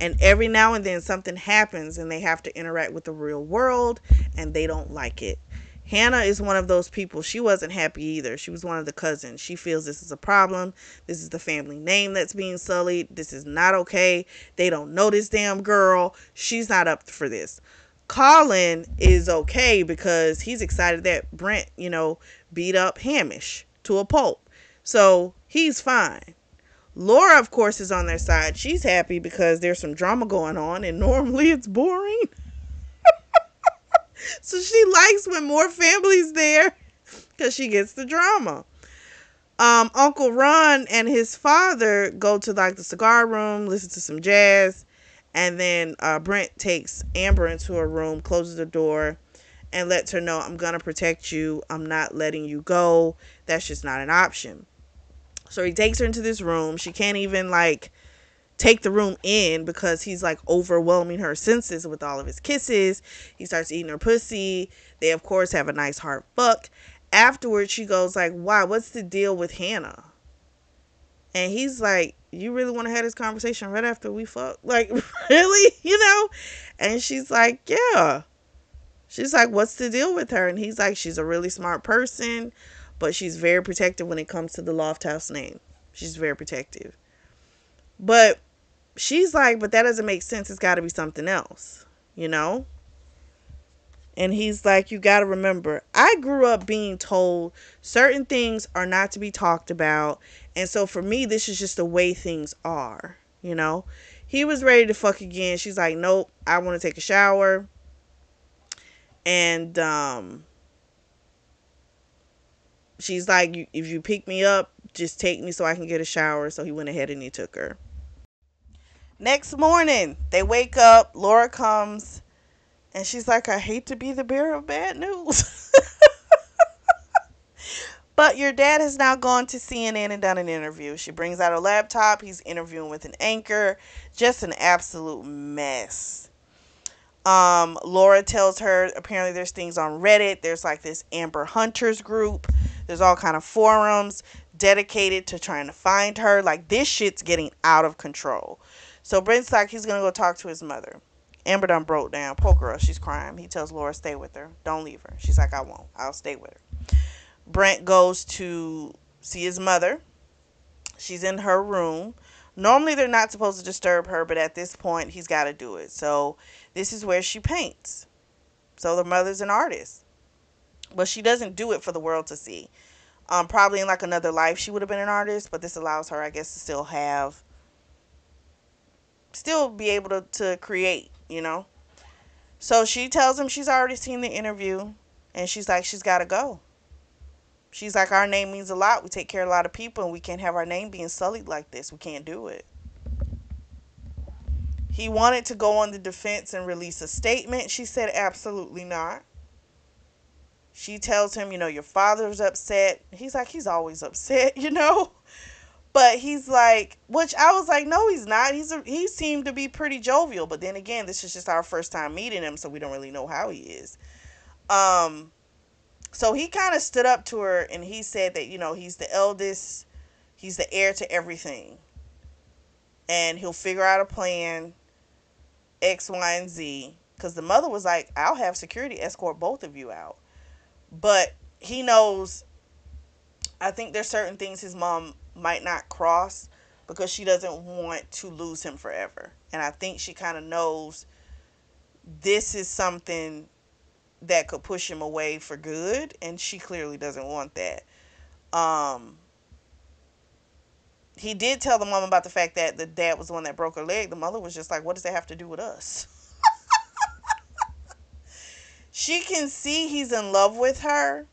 And every now and then something happens and they have to interact with the real world and they don't like it. Hannah is one of those people. She wasn't happy either. She was one of the cousins. She feels this is a problem. This is the family name that's being sullied. This is not okay. They don't know this damn girl. She's not up for this. Colin is okay because he's excited that Brent, you know, beat up Hamish to a pulp. So he's fine. Laura, of course, is on their side. She's happy because there's some drama going on, and normally it's boring. so she likes when more families there because she gets the drama. Um, Uncle Ron and his father go to like the cigar room, listen to some jazz, and then uh, Brent takes Amber into a room, closes the door, and lets her know, "I'm gonna protect you. I'm not letting you go. That's just not an option." So he takes her into this room. She can't even like take the room in because he's like overwhelming her senses with all of his kisses. He starts eating her pussy. They of course have a nice hard fuck. Afterwards she goes like, "Why? What's the deal with Hannah?" And he's like, "You really want to have this conversation right after we fuck? Like, really? You know?" And she's like, "Yeah." She's like, "What's the deal with her?" And he's like, "She's a really smart person but she's very protective when it comes to the Lofthouse name. She's very protective. But she's like, but that doesn't make sense. It's got to be something else, you know? And he's like, you got to remember, I grew up being told certain things are not to be talked about. And so for me, this is just the way things are, you know? He was ready to fuck again. She's like, nope, I want to take a shower. And, um, she's like, if you pick me up, just take me so I can get a shower. So he went ahead and he took her. Next morning, they wake up. Laura comes and she's like, I hate to be the bearer of bad news. but your dad has now gone to CNN and done an interview. She brings out a laptop. He's interviewing with an anchor. Just an absolute mess. Um, Laura tells her apparently there's things on Reddit. There's like this Amber Hunters group there's all kind of forums dedicated to trying to find her. Like this shit's getting out of control. So Brent's like he's gonna go talk to his mother. Amber done broke down. Poor girl, she's crying. He tells Laura, stay with her. Don't leave her. She's like, I won't. I'll stay with her. Brent goes to see his mother. She's in her room. Normally they're not supposed to disturb her, but at this point he's got to do it. So this is where she paints. So the mother's an artist. But she doesn't do it for the world to see. Um, probably in like another life she would have been an artist, but this allows her, I guess, to still have still be able to, to create, you know. So she tells him she's already seen the interview and she's like she's gotta go. She's like, Our name means a lot. We take care of a lot of people and we can't have our name being sullied like this. We can't do it. He wanted to go on the defense and release a statement. She said, Absolutely not. She tells him, You know, your father's upset. He's like, He's always upset, you know? But he's like, which I was like, no, he's not. He's a, he seemed to be pretty jovial. But then again, this is just our first time meeting him, so we don't really know how he is. Um, so he kind of stood up to her and he said that you know he's the eldest, he's the heir to everything, and he'll figure out a plan. X, Y, and Z. Because the mother was like, I'll have security escort both of you out. But he knows, I think there's certain things his mom might not cross because she doesn't want to lose him forever. And I think she kind of knows this is something that could push him away for good and she clearly doesn't want that. Um he did tell the mom about the fact that the dad was the one that broke her leg. The mother was just like, "What does that have to do with us?" she can see he's in love with her,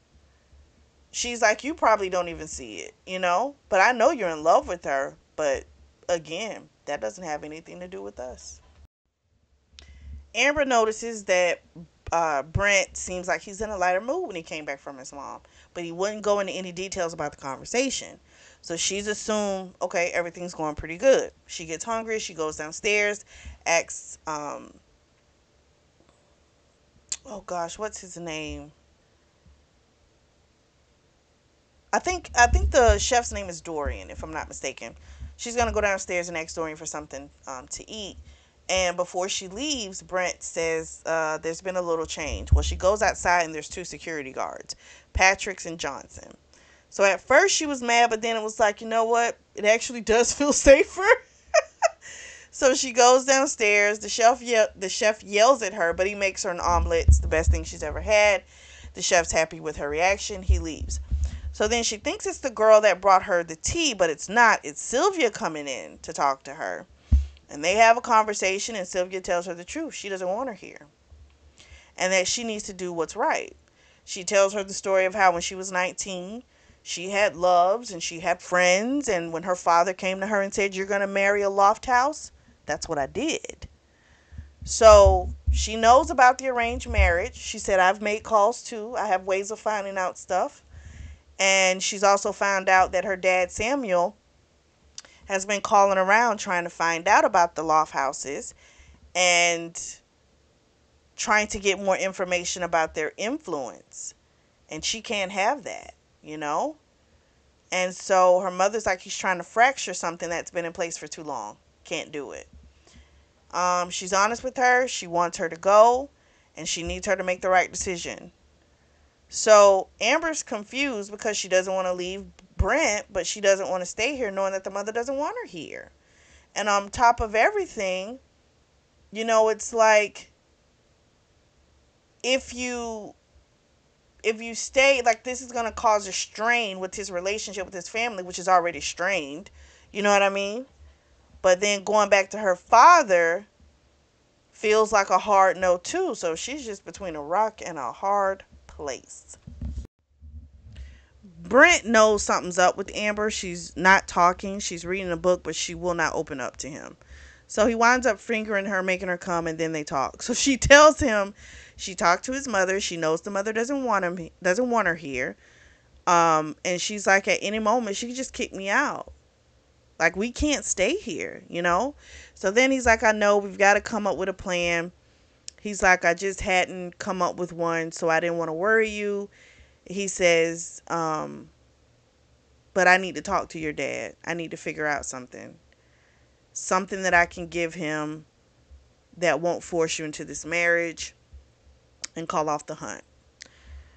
she's like, You probably don't even see it, you know? But I know you're in love with her. But again, that doesn't have anything to do with us. Amber notices that uh, Brent seems like he's in a lighter mood when he came back from his mom, but he wouldn't go into any details about the conversation. So she's assumed, okay, everything's going pretty good. She gets hungry, she goes downstairs, asks, um, oh gosh, what's his name? I think I think the chef's name is Dorian, if I'm not mistaken. She's gonna go downstairs and ask Dorian for something um, to eat. And before she leaves, Brent says uh, there's been a little change. Well, she goes outside and there's two security guards, Patrick's and Johnson. So at first she was mad, but then it was like, you know what? It actually does feel safer. So she goes downstairs. The chef ye- the chef yells at her, but he makes her an omelet. It's the best thing she's ever had. The chef's happy with her reaction. He leaves. So then she thinks it's the girl that brought her the tea, but it's not. It's Sylvia coming in to talk to her. And they have a conversation, and Sylvia tells her the truth. She doesn't want her here. And that she needs to do what's right. She tells her the story of how when she was 19, she had loves and she had friends. And when her father came to her and said, You're going to marry a Lofthouse, that's what I did. So she knows about the arranged marriage. She said, I've made calls too. I have ways of finding out stuff. And she's also found out that her dad, Samuel, has been calling around trying to find out about the Lofthouses and trying to get more information about their influence. And she can't have that, you know? And so her mother's like, he's trying to fracture something that's been in place for too long. Can't do it. Um, she's honest with her. She wants her to go, and she needs her to make the right decision. So Amber's confused because she doesn't want to leave Brent, but she doesn't want to stay here knowing that the mother doesn't want her here. And on top of everything, you know, it's like if you if you stay like this is going to cause a strain with his relationship with his family, which is already strained. You know what I mean? But then going back to her father feels like a hard no too. So she's just between a rock and a hard place. Brent knows something's up with Amber. She's not talking. She's reading a book, but she will not open up to him. So he winds up fingering her, making her come, and then they talk. So she tells him she talked to his mother. She knows the mother doesn't want him, doesn't want her here. Um, and she's like, at any moment, she could just kick me out. Like we can't stay here, you know. So then he's like, I know we've got to come up with a plan. He's like, I just hadn't come up with one, so I didn't want to worry you. He says, um, but I need to talk to your dad. I need to figure out something. something that I can give him that won't force you into this marriage and call off the hunt.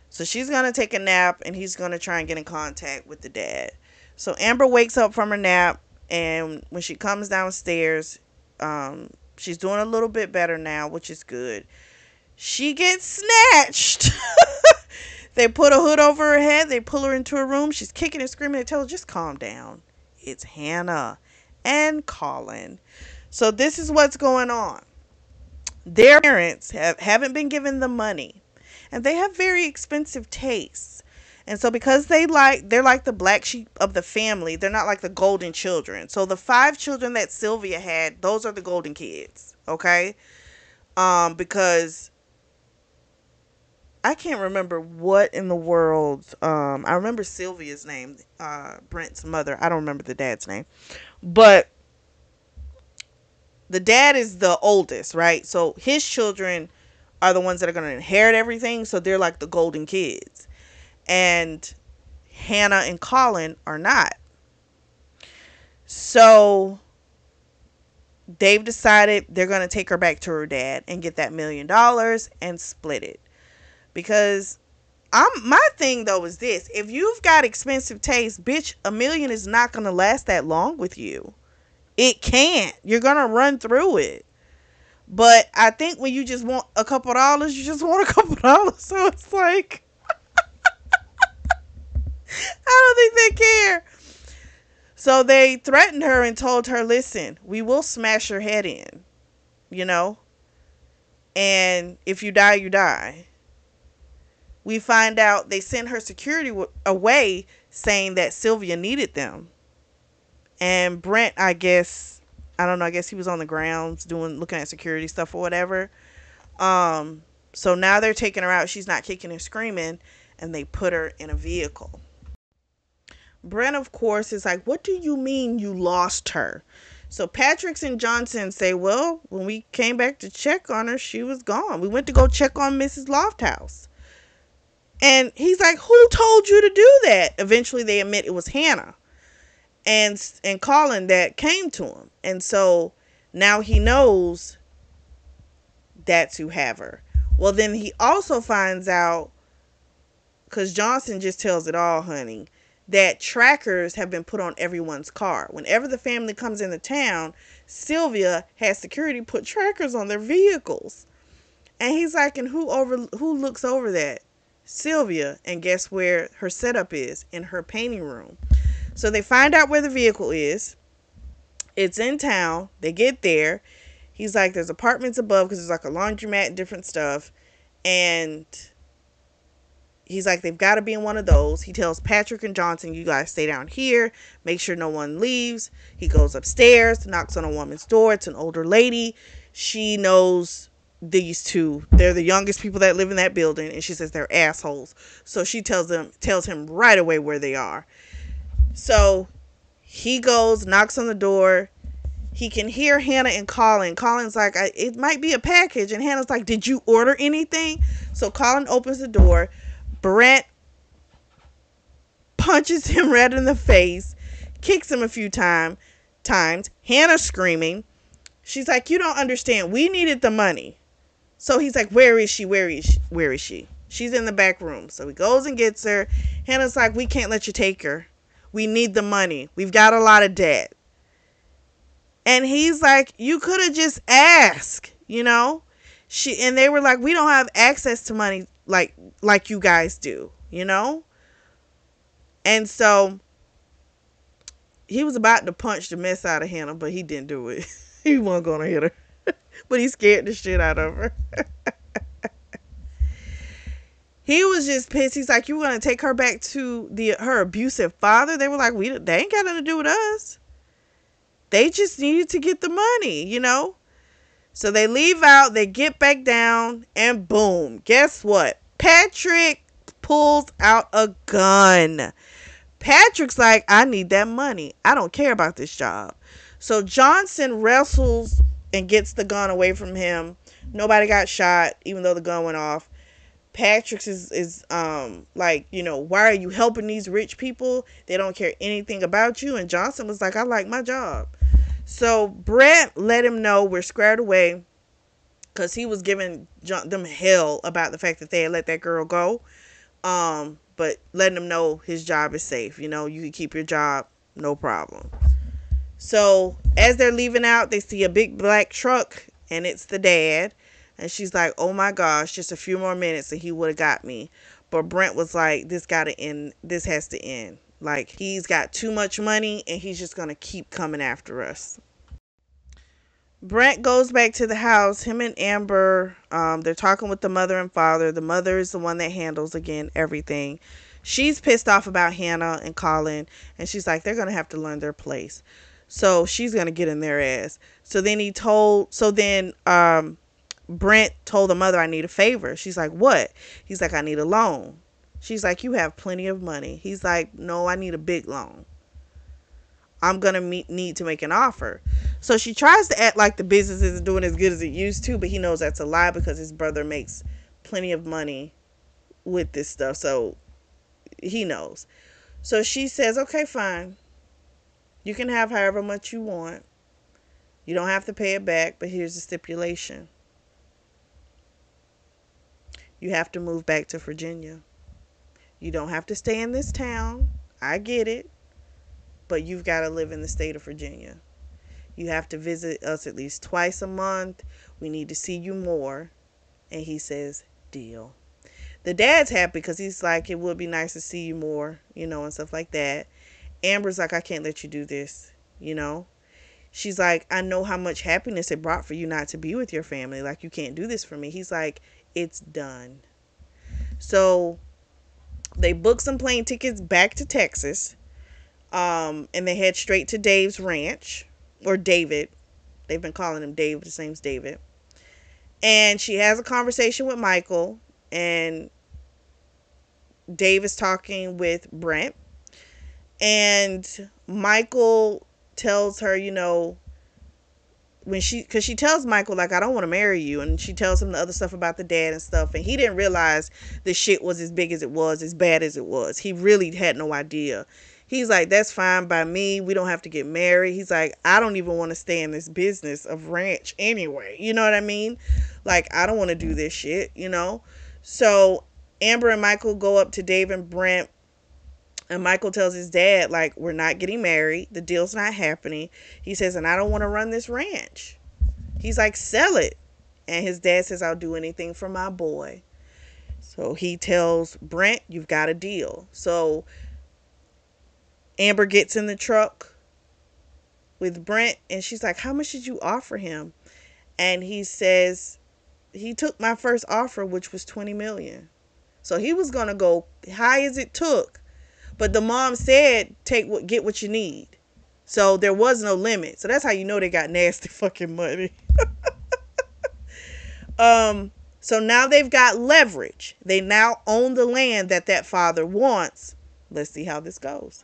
So she's going to take a nap and he's going to try and get in contact with the dad. So Amber wakes up from her nap and when she comes downstairs, um, she's doing a little bit better now, which is good. She gets snatched. they put a hood over her head. They pull her into a room. She's kicking and screaming. They tell her, just calm down. It's Hannah and Colin. So this is what's going on. Their parents have, haven't been given the money. And they have very expensive tastes. And so because they like they're like the black sheep of the family, they're not like the golden children. So the five children that Sylvia had, those are the golden kids, okay? Um because I can't remember what in the world um I remember Sylvia's name, uh Brent's mother. I don't remember the dad's name. But the dad is the oldest, right? So his children are the ones that are going to inherit everything, so they're like the golden kids and Hannah and Colin are not. So they've decided they're going to take her back to her dad and get that million dollars and split it. Because I'm my thing though is this, if you've got expensive taste, bitch, a million is not going to last that long with you. It can't. You're going to run through it. But I think when you just want a couple dollars, you just want a couple dollars. So it's like I don't think they care. So they threatened her and told her, listen, we will smash your head in, you know? And if you die, you die. We find out they sent her security away saying that Sylvia needed them. And Brent, I guess, I don't know, I guess he was on the grounds doing, looking at security stuff or whatever. Um, so now they're taking her out. She's not kicking and screaming, and they put her in a vehicle. Brent, of course, is like, What do you mean you lost her? So Patricks and Johnson say, Well, when we came back to check on her, she was gone. We went to go check on Mrs. Lofthouse. And he's like, Who told you to do that? Eventually they admit it was Hannah and and Colin that came to him. And so now he knows that's who have her. Well then he also finds out because Johnson just tells it all, honey that trackers have been put on everyone's car. Whenever the family comes into town, Sylvia has security put trackers on their vehicles. And he's like, and who over who looks over that? Sylvia. And guess where her setup is? In her painting room. So they find out where the vehicle is. It's in town. They get there. He's like, there's apartments above because there's like a laundromat and different stuff. And he's like they've got to be in one of those. He tells patrick and johnson you guys stay down here. Make sure no one leaves. He goes upstairs knocks on a woman's door. It's an older lady. She knows these two. They're the youngest people that live in that building and she says they're assholes. So she tells them tells him right away where they are. So he goes knocks on the door. He can hear Hannah and Colin. Colin's like, it might be a package. And Hannah's like, did you order anything? So Colin opens the door. Brent punches him right in the face, kicks him a few time, times. Hannah screaming. She's like, You don't understand. We needed the money. So he's like, Where is she? Where is she? Where is she? She's in the back room. So he goes and gets her. Hannah's like, We can't let you take her. We need the money. We've got a lot of debt. And he's like, You could have just asked, you know? She and they were like, We don't have access to money like like you guys do, you know? And so he was about to punch the mess out of Hannah, but he didn't do it. he wasn't gonna hit her. but he scared the shit out of her. he was just pissed. He's like, "You gonna take her back to the her abusive father?" They were like, "We they ain't got nothing to do with us. They just needed to get the money, you know." So they leave out, they get back down, and boom, guess what? Patrick pulls out a gun. Patrick's like, I need that money. I don't care about this job. So Johnson wrestles and gets the gun away from him. Nobody got shot, even though the gun went off. Patrick's is is um like, you know, why are you helping these rich people? They don't care anything about you. And Johnson was like, I like my job. So Brent let him know we're squared away because he was giving them hell about the fact that they had let that girl go. Um, but letting him know his job is safe. You know, you can keep your job, no problem. So as they're leaving out, they see a big black truck and it's the dad. And she's like, oh my gosh, just a few more minutes and he would have got me. But Brent was like, this got to end. This has to end. Like, he's got too much money and he's just going to keep coming after us. Brent goes back to the house. Him and Amber, um, they're talking with the mother and father. The mother is the one that handles, again, everything. She's pissed off about Hannah and Colin, and she's like, they're going to have to learn their place. So she's going to get in their ass. So then he told, so then um, Brent told the mother, I need a favor. She's like, What? He's like, I need a loan. She's like, You have plenty of money. He's like, No, I need a big loan. I'm going to need to make an offer. So she tries to act like the business isn't doing as good as it used to, but he knows that's a lie because his brother makes plenty of money with this stuff. So he knows. So she says, Okay, fine. You can have however much you want. You don't have to pay it back, but here's the stipulation you have to move back to Virginia. You don't have to stay in this town. I get it. But you've got to live in the state of Virginia. You have to visit us at least twice a month. We need to see you more. And he says, Deal. The dad's happy because he's like, It would be nice to see you more, you know, and stuff like that. Amber's like, I can't let you do this, you know? She's like, I know how much happiness it brought for you not to be with your family. Like, you can't do this for me. He's like, it's done. So they booked some plane tickets back to Texas. Um, and they head straight to Dave's ranch or David. They've been calling him Dave. His name's David. And she has a conversation with Michael, and Dave is talking with Brent. And Michael tells her, you know, when she because she tells michael like i don't want to marry you and she tells him the other stuff about the dad and stuff and he didn't realize the shit was as big as it was as bad as it was. He really had no idea. He's like that's fine by me. We don't have to get married. He's like i don't even want to stay in this business of ranch anyway. You know what i mean? Like i don't want to do this shit you know? So amber and michael go up to dave and brent and Michael tells his dad, like, we're not getting married. The deal's not happening. He says, and I don't want to run this ranch. He's like, sell it. And his dad says, I'll do anything for my boy. So he tells Brent, you've got a deal. So Amber gets in the truck with Brent and she's like, How much did you offer him? And he says, He took my first offer, which was 20 million. So he was gonna go high as it took but the mom said, "Take what, get what you need." So there was no limit. So that's how you know they got nasty fucking money. um. So now they've got leverage. They now own the land that that father wants. Let's see how this goes.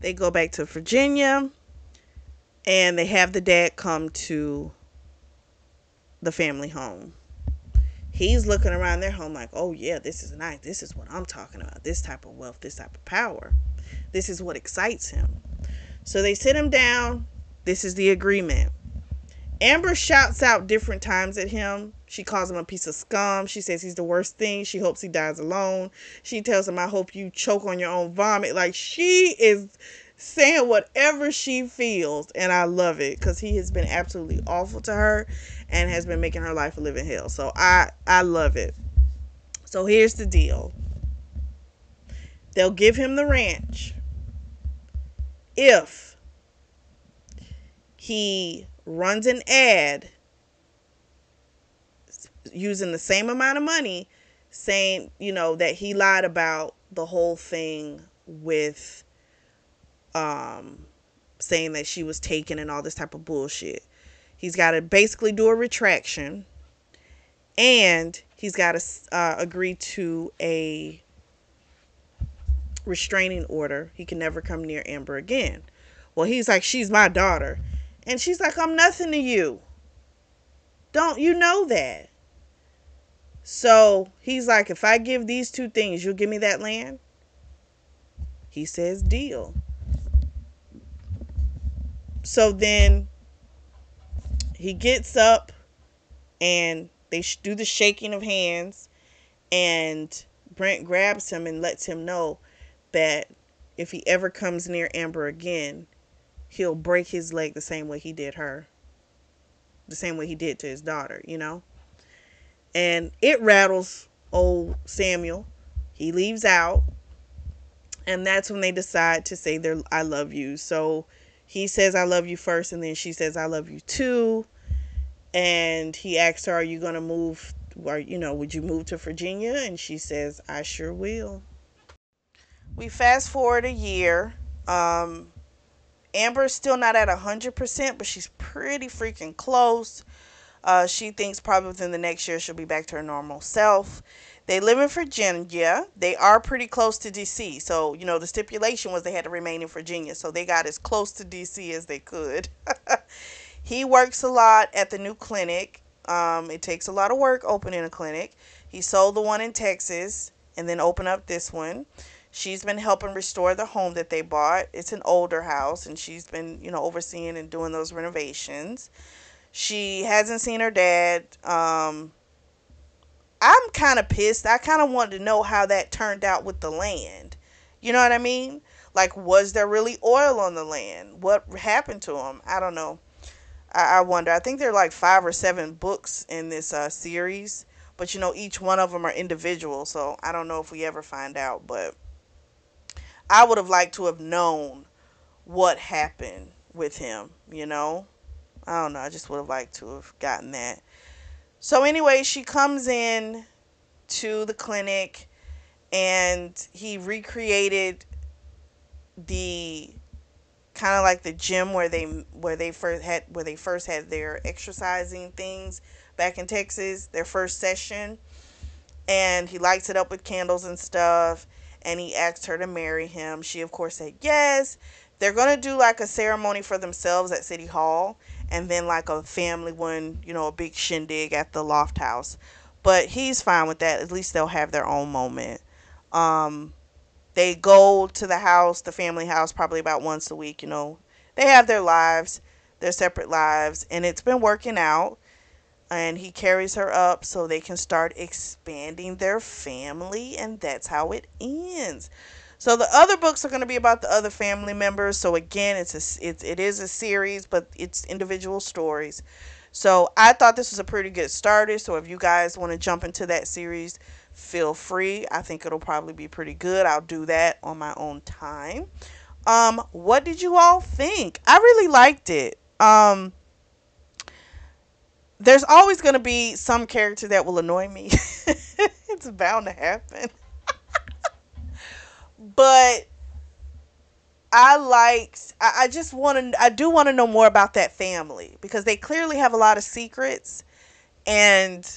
They go back to Virginia and they have the dad come to the family home he's looking around their home like, oh, yeah, this is nice. This is what I'm talking about. This type of wealth, this type of power. This is what excites him. So they sit him down. This is the agreement. Amber shouts out different times at him. She calls him a piece of scum. She says he's the worst thing. She hopes he dies alone. She tells him, I hope you choke on your own vomit. Like she is saying whatever she feels. And I love it because he has been absolutely awful to her and has been making her life a living hell. So I I love it. So here's the deal. They'll give him the ranch if he runs an ad using the same amount of money saying, you know, that he lied about the whole thing with um saying that she was taken and all this type of bullshit. He's got to basically do a retraction and he's got to uh, agree to a restraining order. He can never come near Amber again. Well, he's like, She's my daughter. And she's like, I'm nothing to you. Don't you know that? So he's like, If I give these two things, you'll give me that land? He says, Deal. so then he gets up and they do the shaking of hands and Brent grabs him and lets him know that if he ever comes near Amber again, he'll break his leg the same way he did her. The same way he did to his daughter, you know? And it rattles old Samuel. He leaves out. And that's when they decide to say their I love you. So he says I love you first and then she says I love you too. And he asks her, Are you gonna move or you know, would you move to Virginia? And she says, I sure will. We fast forward a year. Um, Amber's still not at 100%, but she's pretty freaking close. Uh, she thinks probably within the next year she'll be back to her normal self. They live in Virginia. They are pretty close to DC. So, you know, the stipulation was they had to remain in Virginia. So they got as close to DC as they could. he works a lot at the new clinic. Um, it takes a lot of work opening a clinic. He sold the one in Texas and then opened up this one. She's been helping restore the home that they bought. It's an older house, and she's been, you know, overseeing and doing those renovations. She hasn't seen her dad. Um, I'm kind of pissed. I kind of wanted to know how that turned out with the land. You know what I mean? Like, was there really oil on the land? What happened to him? I don't know. I, I wonder. I think there are like five or seven books in this uh, series, but you know, each one of them are individual. So I don't know if we ever find out, but I would have liked to have known what happened with him, you know? I don't know. I just would have liked to have gotten that. So, anyway, she comes in to the clinic and he recreated the kind of like the gym where they where they first had where they first had their exercising things back in Texas, their first session. And he lights it up with candles and stuff and he asked her to marry him. She, of course, said yes. They're going to do like a ceremony for themselves at City Hall and then like a family one, you know, a big shindig at the Lofthouse. But he's fine with that. At least they'll have their own moment. Um, they go to the house, the family house, probably about once a week, you know. They have their lives, their separate lives, and it's been working out and he carries her up so they can start expanding their family and that's how it ends so the other books are going to be about the other family members. So again it's a it's, it is a series but it's individual stories. So i thought this was a pretty good starter. So if you guys want to jump into that series feel free. I think it'll probably be pretty good. I'll do that on my own time. Um what did you all think? I really liked it. Um there's always going to be some character that will annoy me. it's bound to happen. But I liked, I, I just want to, I do want to know more about that family because they clearly have a lot of secrets. And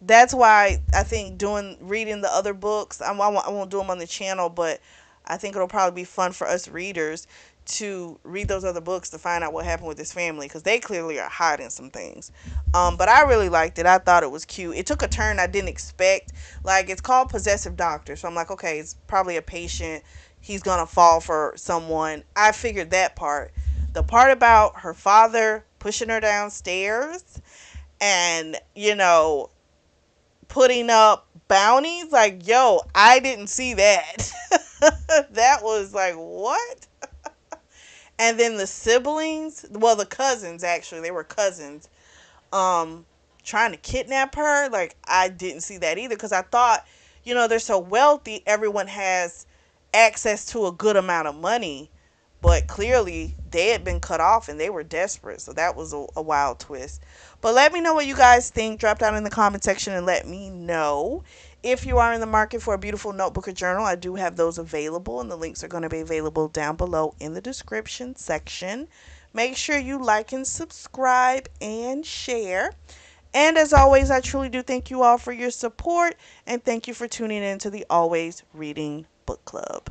that's why I think doing, reading the other books, I, I, won't, I won't do them on the channel, but I think it'll probably be fun for us readers to read those other books to find out what happened with his family because they clearly are hiding some things. Um, but I really liked it. I thought it was cute. It took a turn I didn't expect. Like it's called Possessive Doctor, so I'm like, okay, it's probably a patient. He's gonna fall for someone. I figured that part. The part about her father pushing her downstairs and you know putting up bounties like yo i didn't see that that was like what and then the siblings, well, the cousins actually, they were cousins, um, trying to kidnap her. Like I didn't see that either because I thought, you know, they're so wealthy, everyone has access to a good amount of money, but clearly they had been cut off and they were desperate. So that was a, a wild twist. But let me know what you guys think. Drop down in the comment section and let me know. If you are in the market for a beautiful notebook or journal, I do have those available, and the links are going to be available down below in the description section. Make sure you like and subscribe and share. And as always, I truly do thank you all for your support and thank you for tuning in to the Always Reading Book Club.